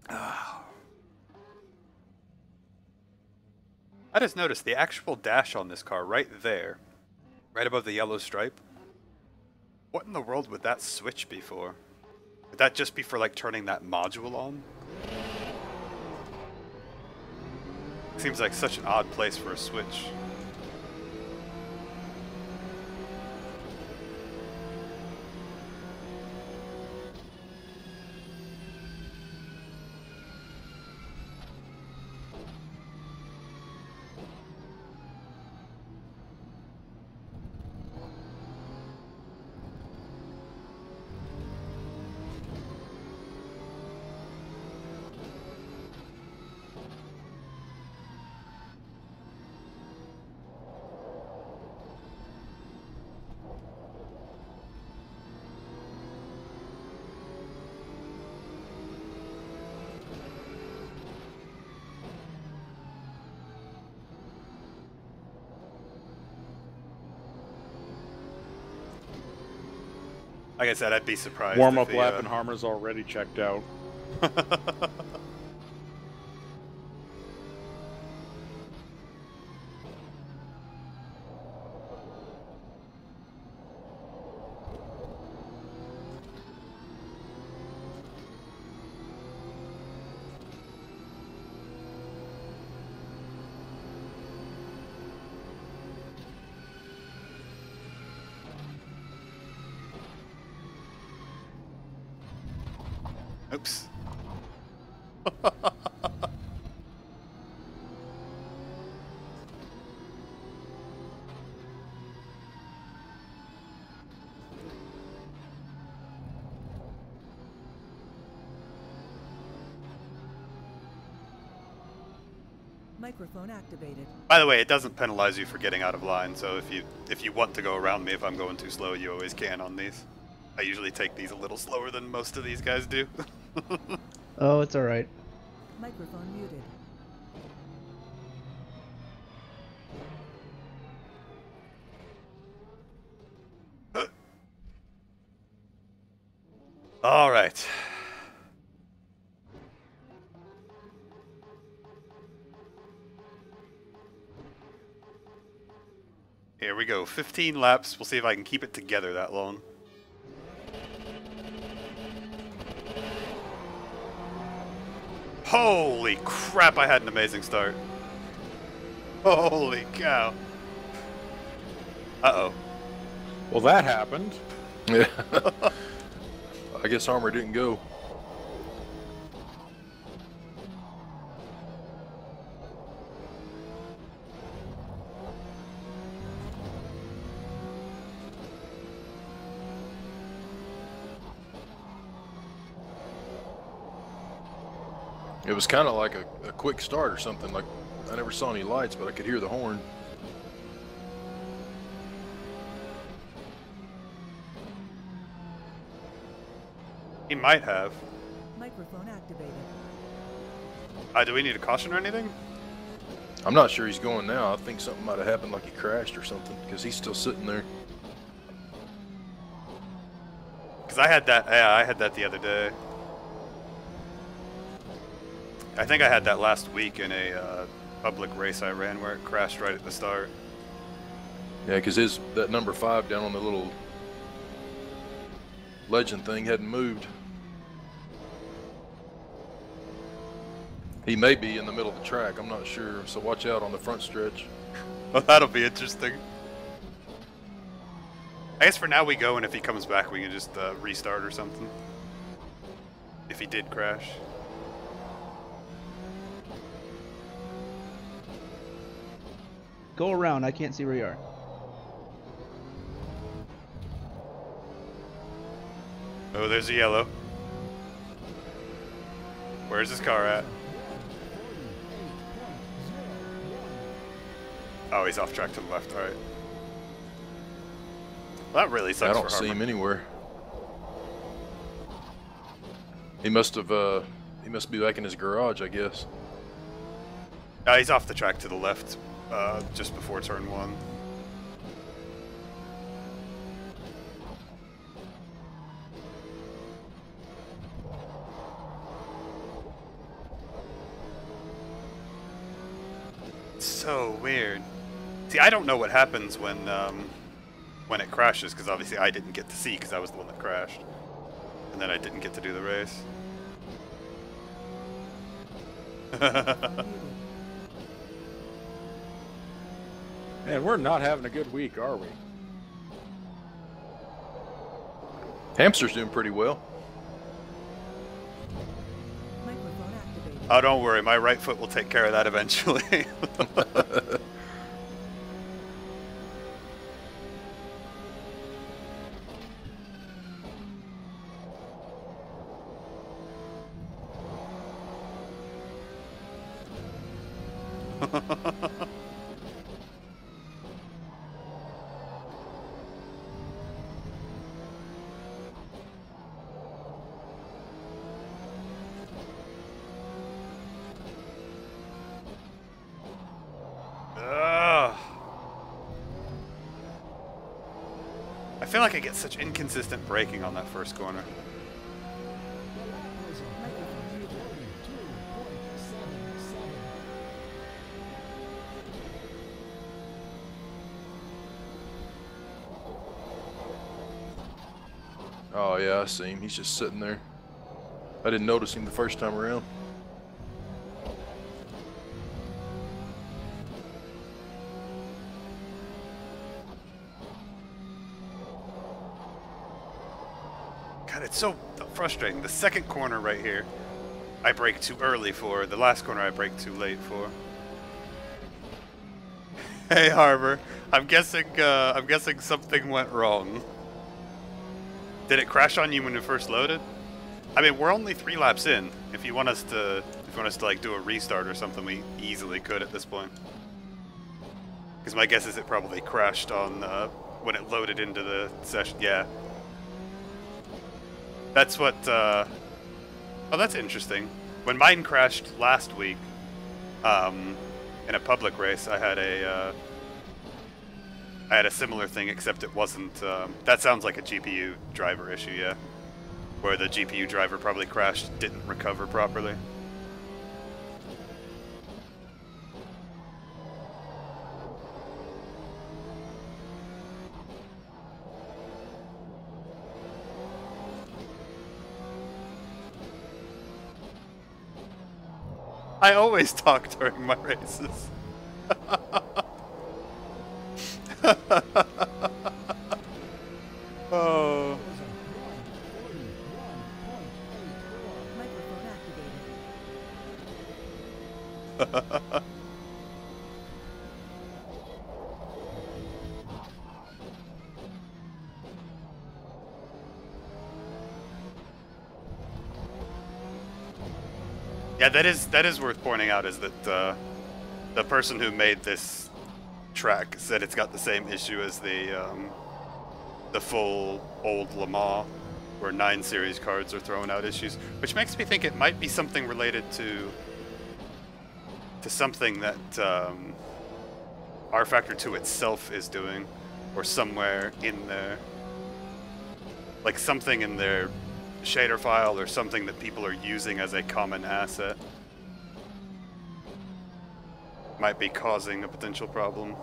Ah. I just noticed the actual dash on this car right there, right above the yellow stripe. What in the world would that switch be for? Would that just be for like turning that module on? Seems like such an odd place for a switch. I said, I'd be surprised. Warm up lap uh, and Harmer's already checked out. Microphone activated. By the way, it doesn't penalize you for getting out of line, so if you if you want to go around me if I'm going too slow, you always can on these. I usually take these a little slower than most of these guys do. Oh, it's alright. Microphone muted. All right. 15 laps. We'll see if I can keep it together that long. Holy crap, I had an amazing start. Holy cow. Uh-oh. Well, that happened. Yeah. I guess Harmer didn't go. Was kind of like a, a quick start or something. Like I never saw any lights, but I could hear the horn. He might have. Microphone activated. Uh, do we need a caution or anything? I'm not sure he's going now. I think something might have happened, like he crashed or something, because he's still sitting there. Because I had that, yeah, I had that the other day. I think I had that last week in a uh, public race I ran where it crashed right at the start. Yeah, because his that number five down on the little legend thing hadn't moved. He may be in the middle of the track. I'm not sure. So watch out on the front stretch. Well, that'll be interesting. I guess for now we go, and if he comes back, we can just uh, restart or something. If he did crash. Go around. I can't see where you are. Oh, there's a yellow. Where's his car at? Oh, he's off track to the left. All right. Well, that really sucks I don't for see Harmer. him anywhere. He must have. uh He must be back in his garage, I guess. Uh, he's off the track to the left, uh, just before turn one. So weird. See, I don't know what happens when um, when it crashes, because obviously I didn't get to see because I was the one that crashed, and then I didn't get to do the race. Muted. And we're not having a good week, are we? Hamster's doing pretty well. Oh, don't worry. My right foot will take care of that eventually. like I get such inconsistent braking on that first corner. Oh yeah, I see him. He's just sitting there. I didn't notice him the first time around. Frustrating. The second corner right here, I brake too early for. The last corner, I brake too late for. Hey, Harmer. I'm guessing. Uh, I'm guessing something went wrong. Did it crash on you when you first loaded? I mean, we're only three laps in. If you want us to, if you want us to like do a restart or something, we easily could at this point. Because my guess is it probably crashed on uh, when it loaded into the session. Yeah. That's what. Uh... Oh, that's interesting. When mine crashed last week, um, in a public race, I had a. Uh... I had a similar thing, except it wasn't. Um... That sounds like a GPU driver issue, yeah. Where the GPU driver probably crashed, didn't recover properly. I always talk during my races. Yeah, that is that is worth pointing out is that uh, the person who made this track said it's got the same issue as the um, the full old Le Mans, where nine series cards are throwing out issues, which makes me think it might be something related to to something that um, rFactor 2 itself is doing, or somewhere in there. like something in their shader file or something that people are using as a common asset might be causing a potential problem.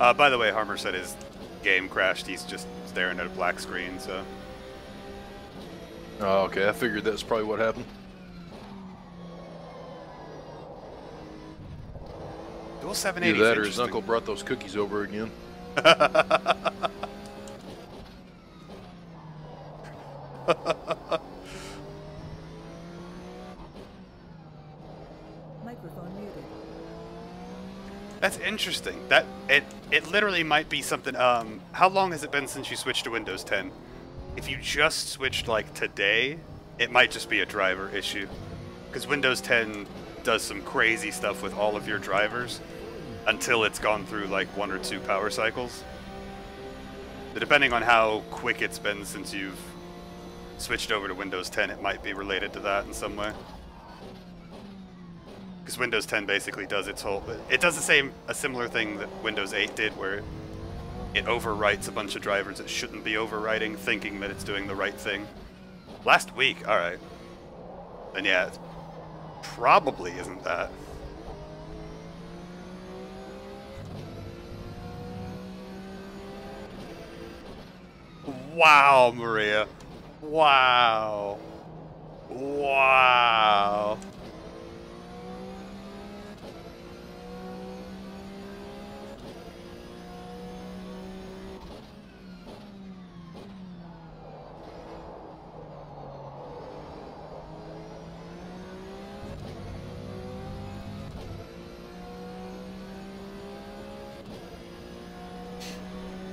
Uh, by the way, Harmer said his game crashed. He's just staring at a black screen, so. Oh, okay. I figured that's probably what happened. Dual Either 780 that or his uncle brought those cookies over again. Microphone muted. That's interesting. That it it literally might be something. Um, how long has it been since you switched to Windows 10? If you just switched like today, it might just be a driver issue, because Windows 10 does some crazy stuff with all of your drivers until it's gone through like one or two power cycles. Depending on how quick it's been since you've switched over to Windows 10, it might be related to that in some way. Because Windows 10 basically does its whole. It does the same, a similar thing that Windows 8 did, where it overwrites a bunch of drivers it shouldn't be overwriting, thinking that it's doing the right thing. Last week, alright. And yeah, probably isn't that. Wow, Maria. Wow. Wow.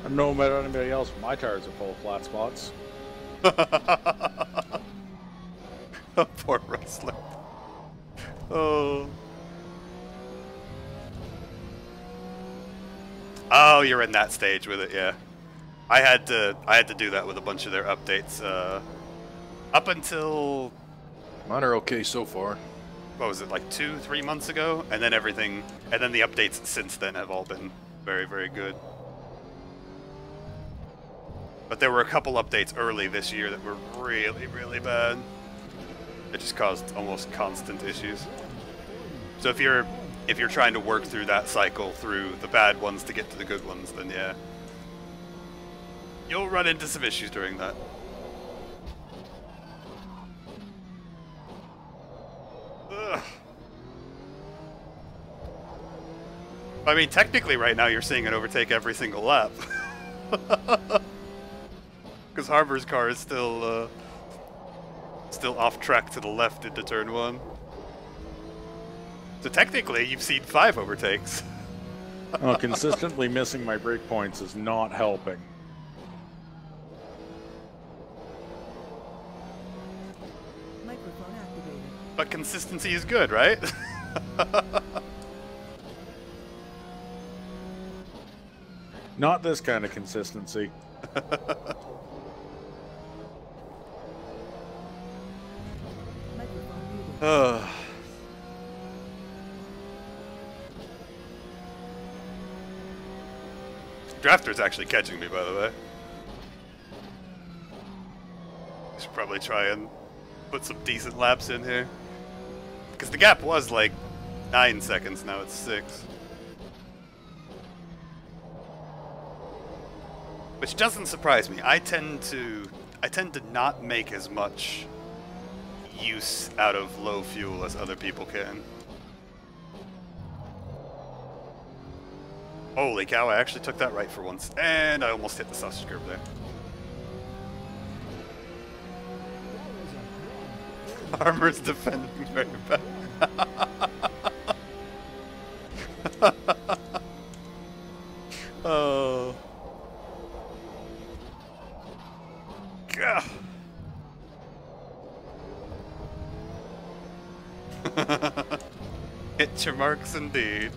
I don't know about anybody else, my tires are full of flat spots. Poor Rustler. Oh. Oh, you're in that stage with it, yeah. I had to I had to do that with a bunch of their updates. Uh, up until Mine are okay so far. what was it like two, three months ago, and then everything, and then the updates since then have all been very, very good. But there were a couple updates early this year that were really, really bad. It just caused almost constant issues. So if you're if you're trying to work through that cycle through the bad ones to get to the good ones, then yeah. You'll run into some issues during that. Ugh. I mean, technically, right now you're seeing it overtake every single lap. Because Harmer's car is still, uh, still off track to the left into turn one. So technically, you've seen five overtakes. Oh, consistently missing my breakpoints is not helping. Microphone activated. But consistency is good, right? Not this kind of consistency. Drafter's actually catching me, by the way. Should probably try and put some decent laps in here. Because the gap was like nine seconds, now it's six. Which doesn't surprise me. I tend to I tend to not make as much use out of low fuel as other people can. Holy cow, I actually took that right for once. And I almost hit the sausage curve there. Harmer's defending very bad. oh. Hit your marks indeed.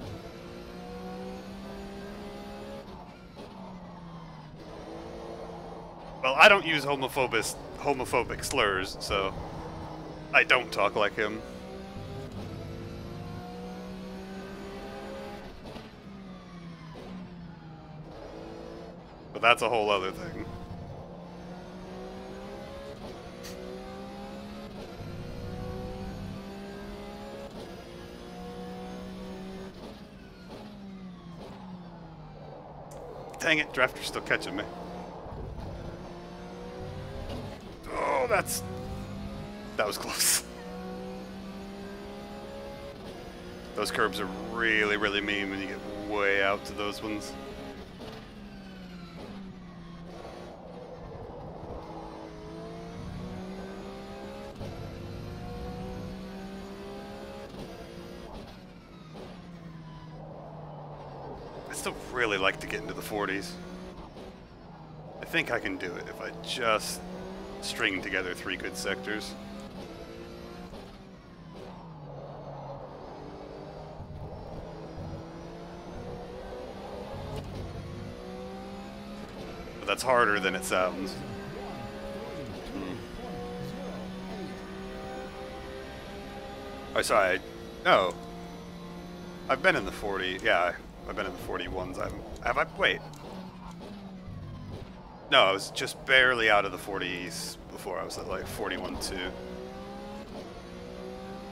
Well, I don't use homophobic, homophobic slurs, so I don't talk like him. But that's a whole other thing. Dang it, Drafter's still catching me. Oh, that's... That was close. Those curbs are really, really mean when you get way out to those ones. I still really like to get into the 40s. I think I can do it if I just string together three good sectors. But that's harder than it sounds. Hmm. Oh, sorry. No. I've been in the 40. Yeah, I've been in the 41s. I'm. Have I? Wait. No, I was just barely out of the 40s before. I was at like 41 2.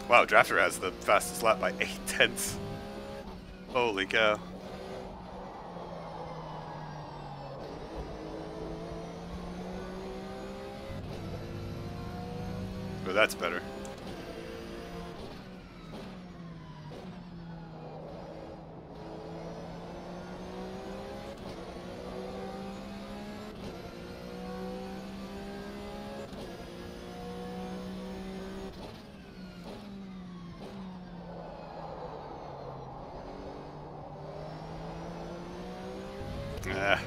Wow, Drafter has the fastest lap by 8 tenths. Holy cow. Oh, that's better. Ah.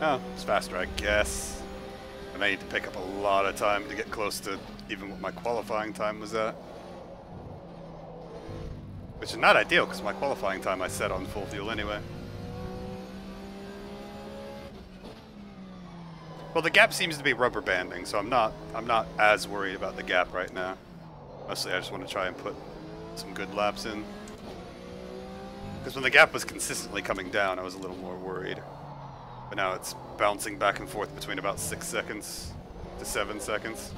Oh, it's faster, I guess. And I need to pick up a lot of time to get close to even what my qualifying time was at. Which is not ideal, because my qualifying time I set on full fuel anyway. Well, the gap seems to be rubber banding, so I'm not I'm not as worried about the gap right now. Mostly, I just want to try and put some good laps in. Because when the gap was consistently coming down, I was a little more worried. Now it's bouncing back and forth between about six seconds to seven seconds.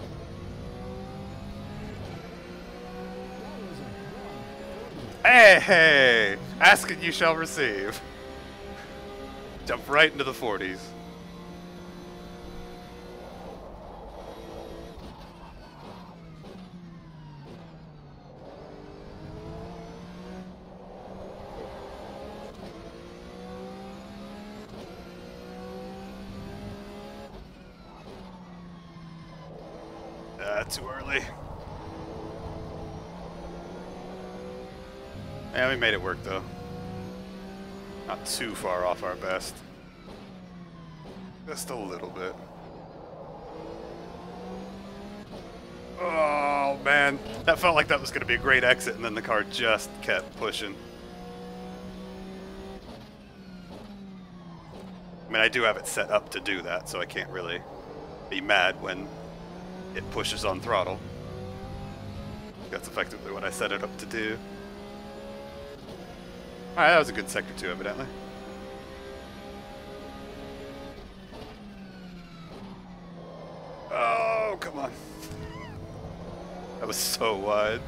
Hey, hey! Ask and you shall receive. Jump right into the 40s. Far off our best. Just a little bit. Oh man, that felt like that was going to be a great exit, and then the car just kept pushing. I mean, I do have it set up to do that, so I can't really be mad when it pushes on throttle. That's effectively what I set it up to do. Alright, that was a good sector too, evidently. That was so wide.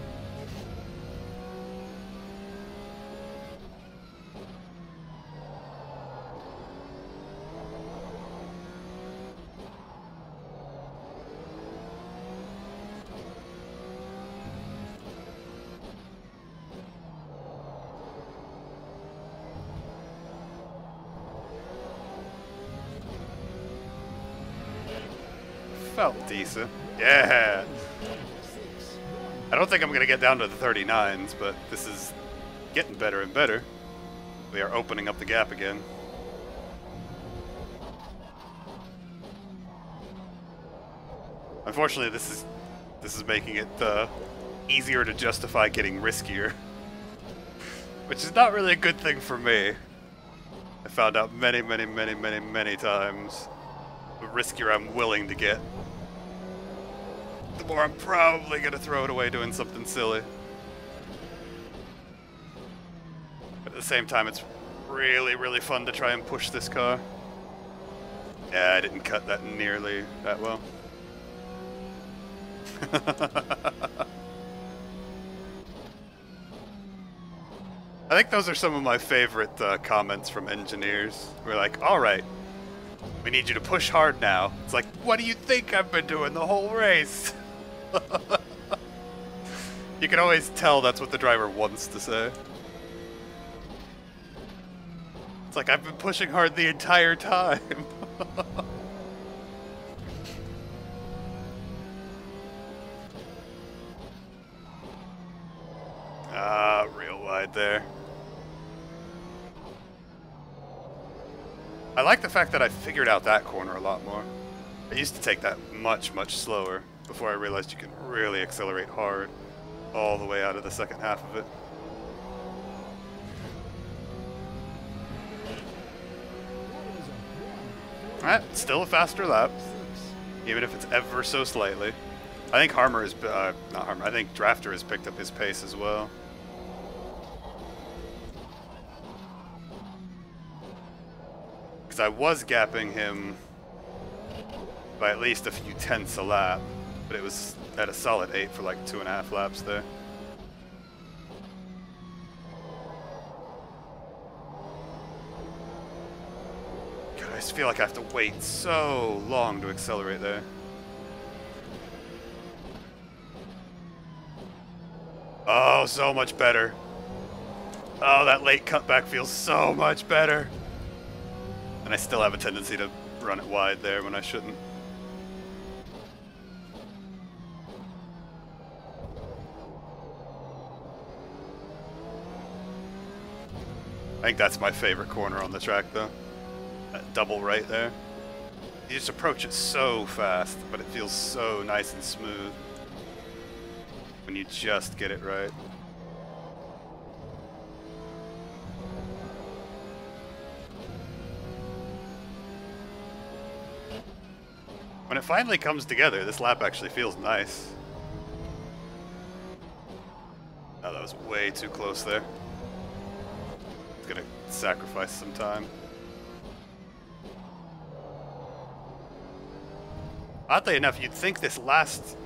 Felt decent. Yeah. Think I'm going to get down to the 39s, but this is getting better and better. We are opening up the gap again. Unfortunately, this is this is making it uh, easier to justify getting riskier, which is not really a good thing for me. I found out many, many, many, many, many times the riskier I'm willing to get, the more I'm probably going to throw it away doing something silly. But At the same time, it's really, really fun to try and push this car. Yeah, I didn't cut that nearly that well. I think those are some of my favorite uh, comments from engineers. We're like, all right, we need you to push hard now. It's like, what do you think I've been doing the whole race? you can always tell that's what the driver wants to say. It's like, I've been pushing hard the entire time. ah, real wide there. I like the fact that I figured out that corner a lot more. I used to take that much, much slower before I realized you can really accelerate hard all the way out of the second half of it. Alright, still a faster lap, even if it's ever so slightly. I think Harmer is, uh, not Harmer, I think Drafter has picked up his pace as well. Because I was gapping him by at least a few tenths a lap, but it was at a solid 8 for like two and a half laps there. God, I just feel like I have to wait so long to accelerate there. Oh, so much better. Oh, that late cutback feels so much better. And I still have a tendency to run it wide there when I shouldn't. I think that's my favorite corner on the track, though. That double right there. You just approach it so fast, but it feels so nice and smooth when you just get it right. When it finally comes together, this lap actually feels nice. Oh, that was way too close there. Sacrifice some time. Oddly enough, you'd think this last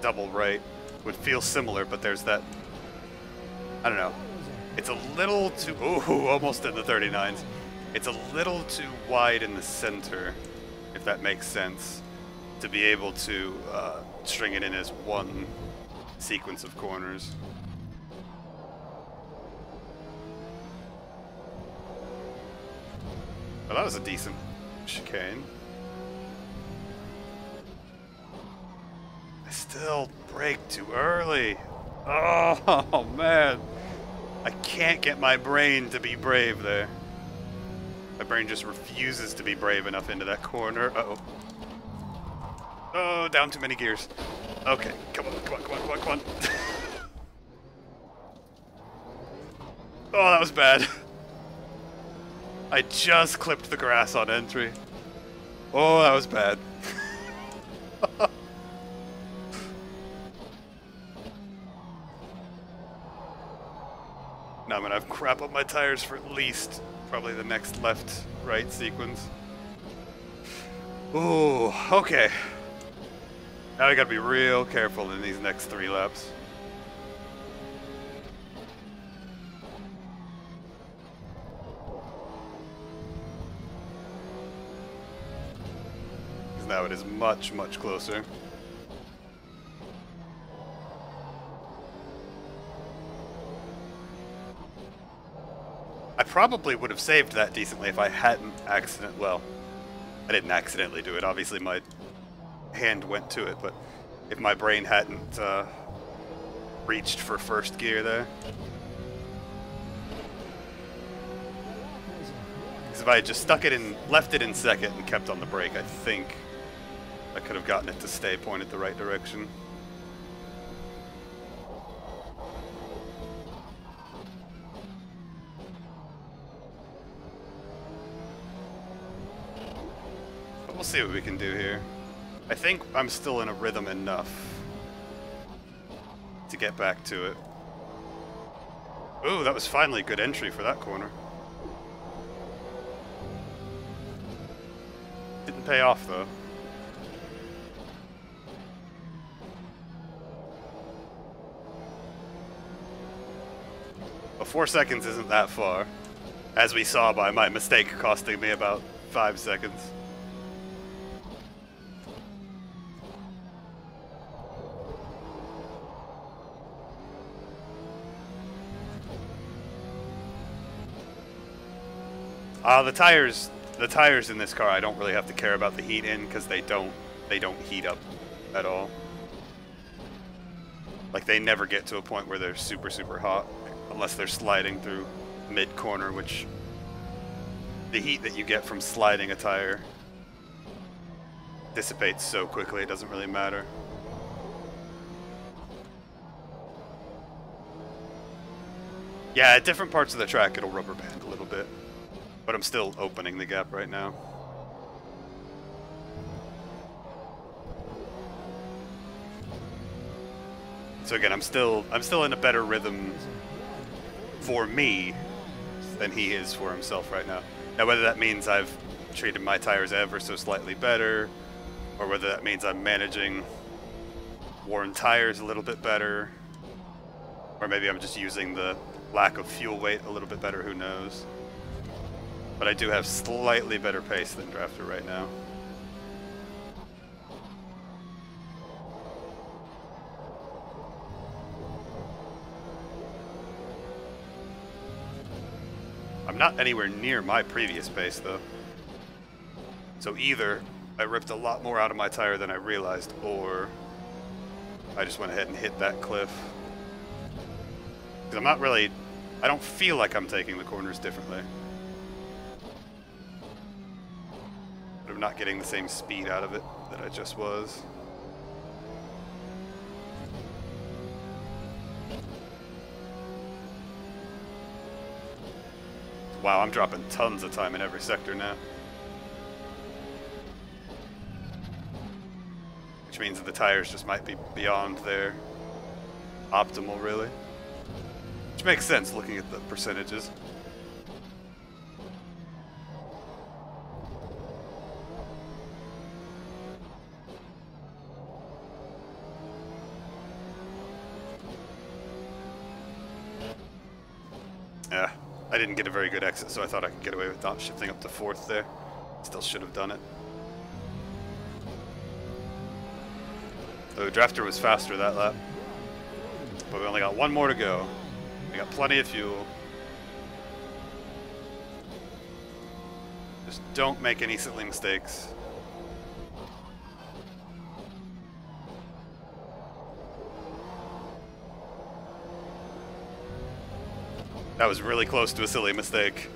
double right would feel similar, but there's that... I don't know. It's a little too... Ooh, almost in the 39s. It's a little too wide in the center, if that makes sense, to be able to uh, string it in as one sequence of corners. Well, that was a decent chicane. I still brake too early. Oh, man. I can't get my brain to be brave there. My brain just refuses to be brave enough into that corner. Uh-oh. Oh, down too many gears. Okay, come on, come on, come on, come on, come on. oh, that was bad. I just clipped the grass on entry. Oh, that was bad. now I'm gonna have crap up my tires for at least probably the next left-right sequence. Ooh, okay. Now I gotta be real careful in these next three laps. Now it is much, much closer. I probably would have saved that decently if I hadn't accident. Well, I didn't accidentally do it. Obviously, my hand went to it, but if my brain hadn't uh, reached for first gear there. Because if I had just stuck it in, left it in second and kept on the brake, I think I could have gotten it to stay pointed the right direction. But we'll see what we can do here. I think I'm still in a rhythm enough to get back to it. Ooh, that was finally a good entry for that corner. Didn't pay off though. But four seconds isn't that far, as we saw by my mistake costing me about five seconds. Uh, the tires, the tires in this car, I don't really have to care about the heat in because they don't, they don't heat up at all. Like they never get to a point where they're super, super hot unless they're sliding through mid corner, which the heat that you get from sliding a tire dissipates so quickly it doesn't really matter. Yeah, at different parts of the track it'll rubber band a little bit. But I'm still opening the gap right now. So again, I'm still I'm still in a better rhythm for me than he is for himself right now. Now whether that means I've treated my tires ever so slightly better, or whether that means I'm managing worn tires a little bit better, or maybe I'm just using the lack of fuel weight a little bit better, who knows. But I do have slightly better pace than Drafter right now. Not anywhere near my previous pace though. So either I ripped a lot more out of my tire than I realized, or I just went ahead and hit that cliff. Because I'm not really, I don't feel like I'm taking the corners differently. But I'm not getting the same speed out of it that I just was. Wow, I'm dropping tons of time in every sector now. Which means that the tires just might be beyond their optimal, really. Which makes sense looking at the percentages. Yeah, I didn't get a very good exit, so I thought I could get away with not shifting up to fourth there. Still should have done it. The drafter was faster that lap. But we only got one more to go. We got plenty of fuel. Just don't make any silly mistakes. That was really close to a silly mistake.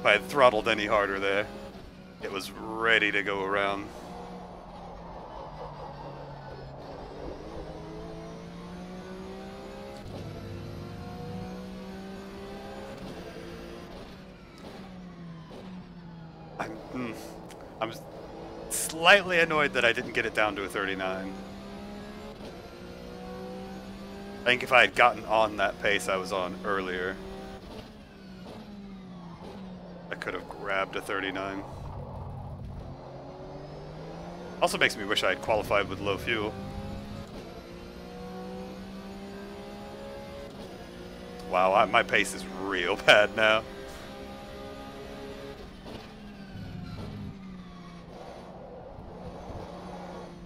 If I had throttled any harder there, it was ready to go around. I'm, mm, I'm slightly annoyed that I didn't get it down to a 39. I think if I had gotten on that pace I was on earlier, I grabbed a 39. Also makes me wish I had qualified with low fuel. Wow, I, my pace is real bad now.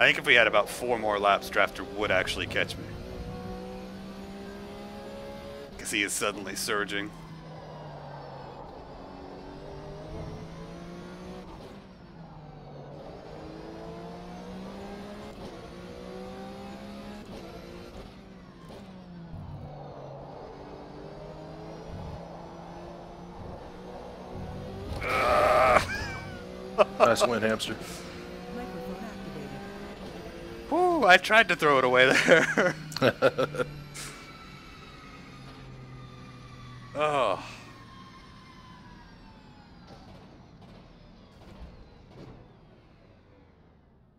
I think if we had about four more laps, Drafter would actually catch me. Because he is suddenly surging. Nice win, hamster. Whew, I tried to throw it away there. oh.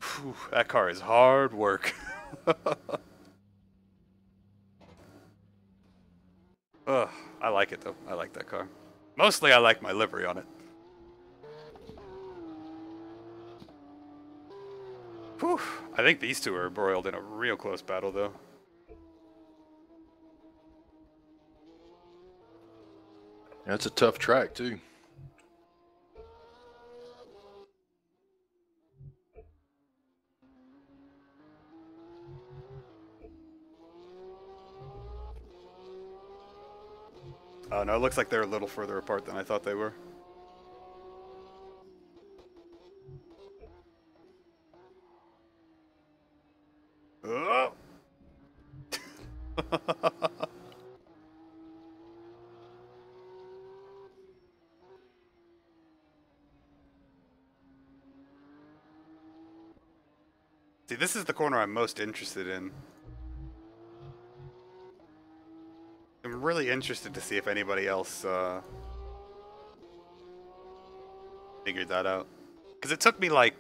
Whew, that car is hard work. Ugh, I like it though. I like that car. Mostly, I like my livery on it. Whew. I think these two are broiled in a real close battle, though. That's a tough track too. Oh no, it looks like they're a little further apart than I thought they were. Oh! See, this is the corner I'm most interested in. I'm really interested to see if anybody else uh, figured that out. Because it took me like,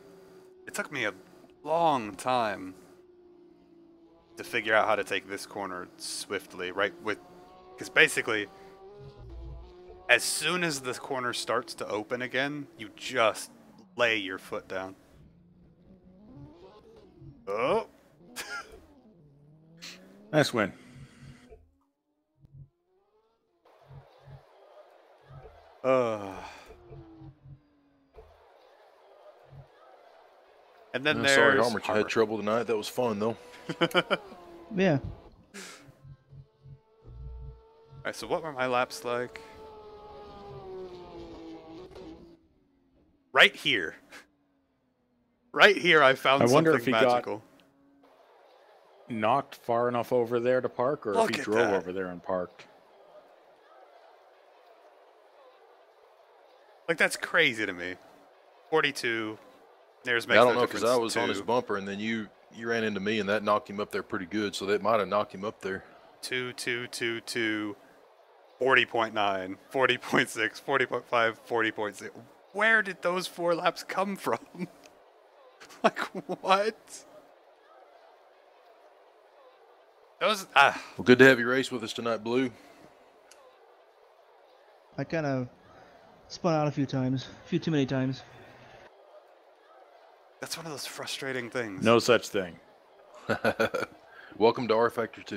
it took me a long time to figure out how to take this corner swiftly, right? With, because basically, as soon as the corner starts to open again, you just lay your foot down. Oh. Nice win. Uh. And then Uh, there's sorry, Harmer, you had trouble tonight. That was fun though. Yeah. Alright, so what were my laps like? Right here. Right here, I found I something wonder if he got- magical. Knocked far enough over there to park, or Look if he drove that. over there and parked. Like that's crazy to me. 42. There's I don't no know because I difference, was on his bumper and then you you ran into me and that knocked him up there pretty good. So that might have knocked him up there. 2, 2, 2, 2, 40.9, 40.6, 40.5, 40.6. Where did those four laps come from? like, what? Those, ah, Well, good to have you race with us tonight, Blue. I kind of spun out a few times, a few too many times. that's one of those frustrating things. No such thing. Welcome to rFactor 2.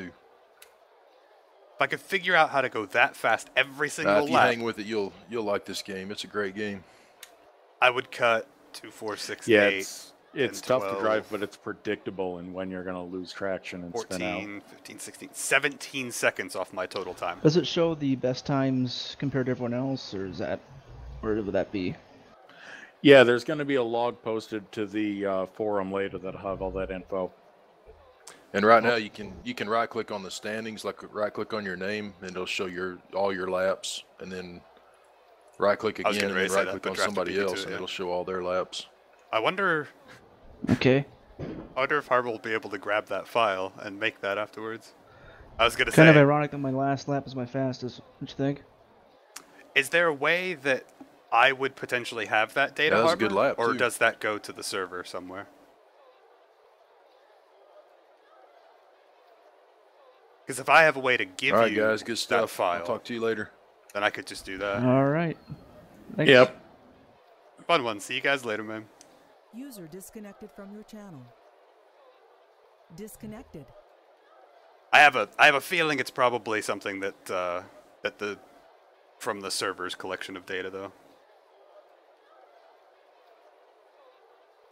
If I could figure out how to go that fast every single Uh, if you lap, hang with it, you'll you'll like this game. It's a great game. I would cut 2, 4, 6, Yeah, 8, it's it's and tough to drive, but it's predictable in when you're going to lose traction and spin out. 14, 15, 16, 17 seconds off my total time. Does it show the best times compared to everyone else, or is that, or would that be? Yeah, there's going to be a log posted to the uh, forum later that'll have all that info. And right now, you can you can right click on the standings, like right click on your name, and it'll show your all your laps, and then right click again, and ready then to say right click on somebody Pikachu, else, and yeah. it'll show all their laps. I wonder Okay. I wonder if Harbor will be able to grab that file and make that afterwards. I was gonna Kind say, of ironic that my last lap is my fastest. What you think? is there a way that I would potentially have that data, Yeah, that was a good lap, or too. does that go to the server somewhere? Because if I have a way to give all right, you guys, good that stuff. file, I'll talk to you later. then I could just do that. All right. Thanks. Yep. Fun one. See you guys later, man. User disconnected from your channel. Disconnected. I have a I have a feeling it's probably something that uh, that the from the server's collection of data though.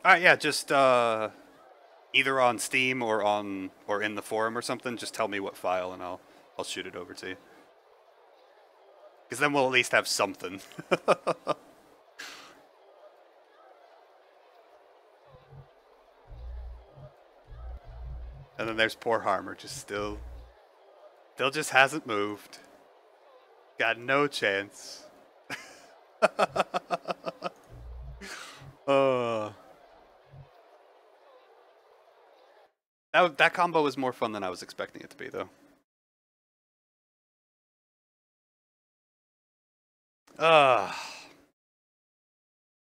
All right, yeah, just uh, either on Steam or on or in the forum or something. Just tell me what file and I'll I'll shoot it over to you. Because then we'll at least have something. and then there's poor Harmer, just still, still just hasn't moved. Got no chance. uh. That, that combo was more fun than I was expecting it to be, though. Uh,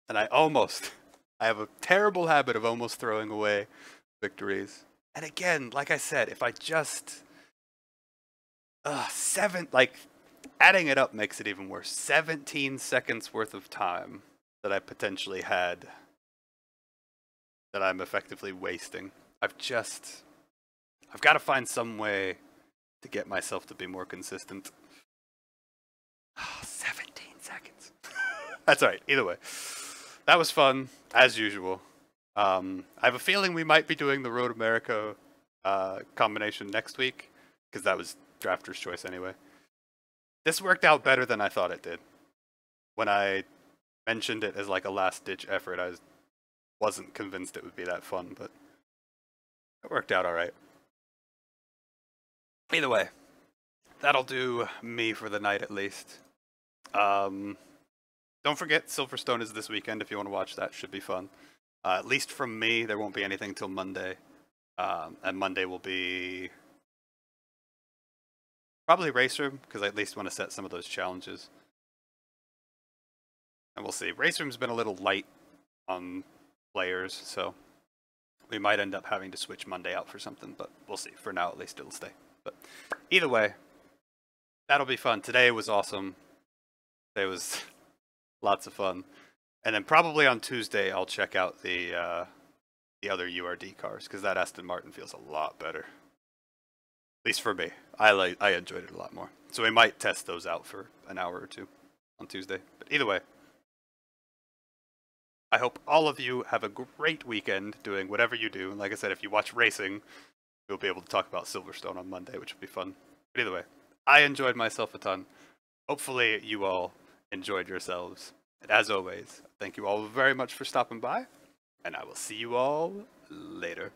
and I almost, I have a terrible habit of almost throwing away victories. And again, like I said, if I just, uh, seven, like, adding it up makes it even worse. 17 seconds worth of time that I potentially had that I'm effectively wasting. I've just. I've got to find some way to get myself to be more consistent. 17 seconds. That's alright, either way. That was fun, as usual. Um, I have a feeling we might be doing the Road America uh, combination next week, because that was drafter's choice anyway. This worked out better than I thought it did. When I mentioned it as like a last ditch effort, I was, wasn't convinced it would be that fun, but it worked out alright. Either way, that'll do me for the night at least. Um, don't forget, Silverstone is this weekend if you want to watch that. Should be fun. Uh, at least from me, there won't be anything till Monday. Um, and Monday will be probably RaceRoom, because I at least want to set some of those challenges. And we'll see. RaceRoom's been a little light on players, so we might end up having to switch Monday out for something, but we'll see. For now, at least it'll stay. But either way, that'll be fun. Today was awesome. It was lots of fun. And then probably on Tuesday, I'll check out the uh, the other URD cars because that Aston Martin feels a lot better. At least for me, I like I enjoyed it a lot more. So we might test those out for an hour or two on Tuesday. But either way, I hope all of you have a great weekend doing whatever you do. And like I said, if you watch racing, we'll be able to talk about Silverstone on Monday, which will be fun. But either way, I enjoyed myself a ton. Hopefully, you all enjoyed yourselves. And as always, thank you all very much for stopping by, and I will see you all later.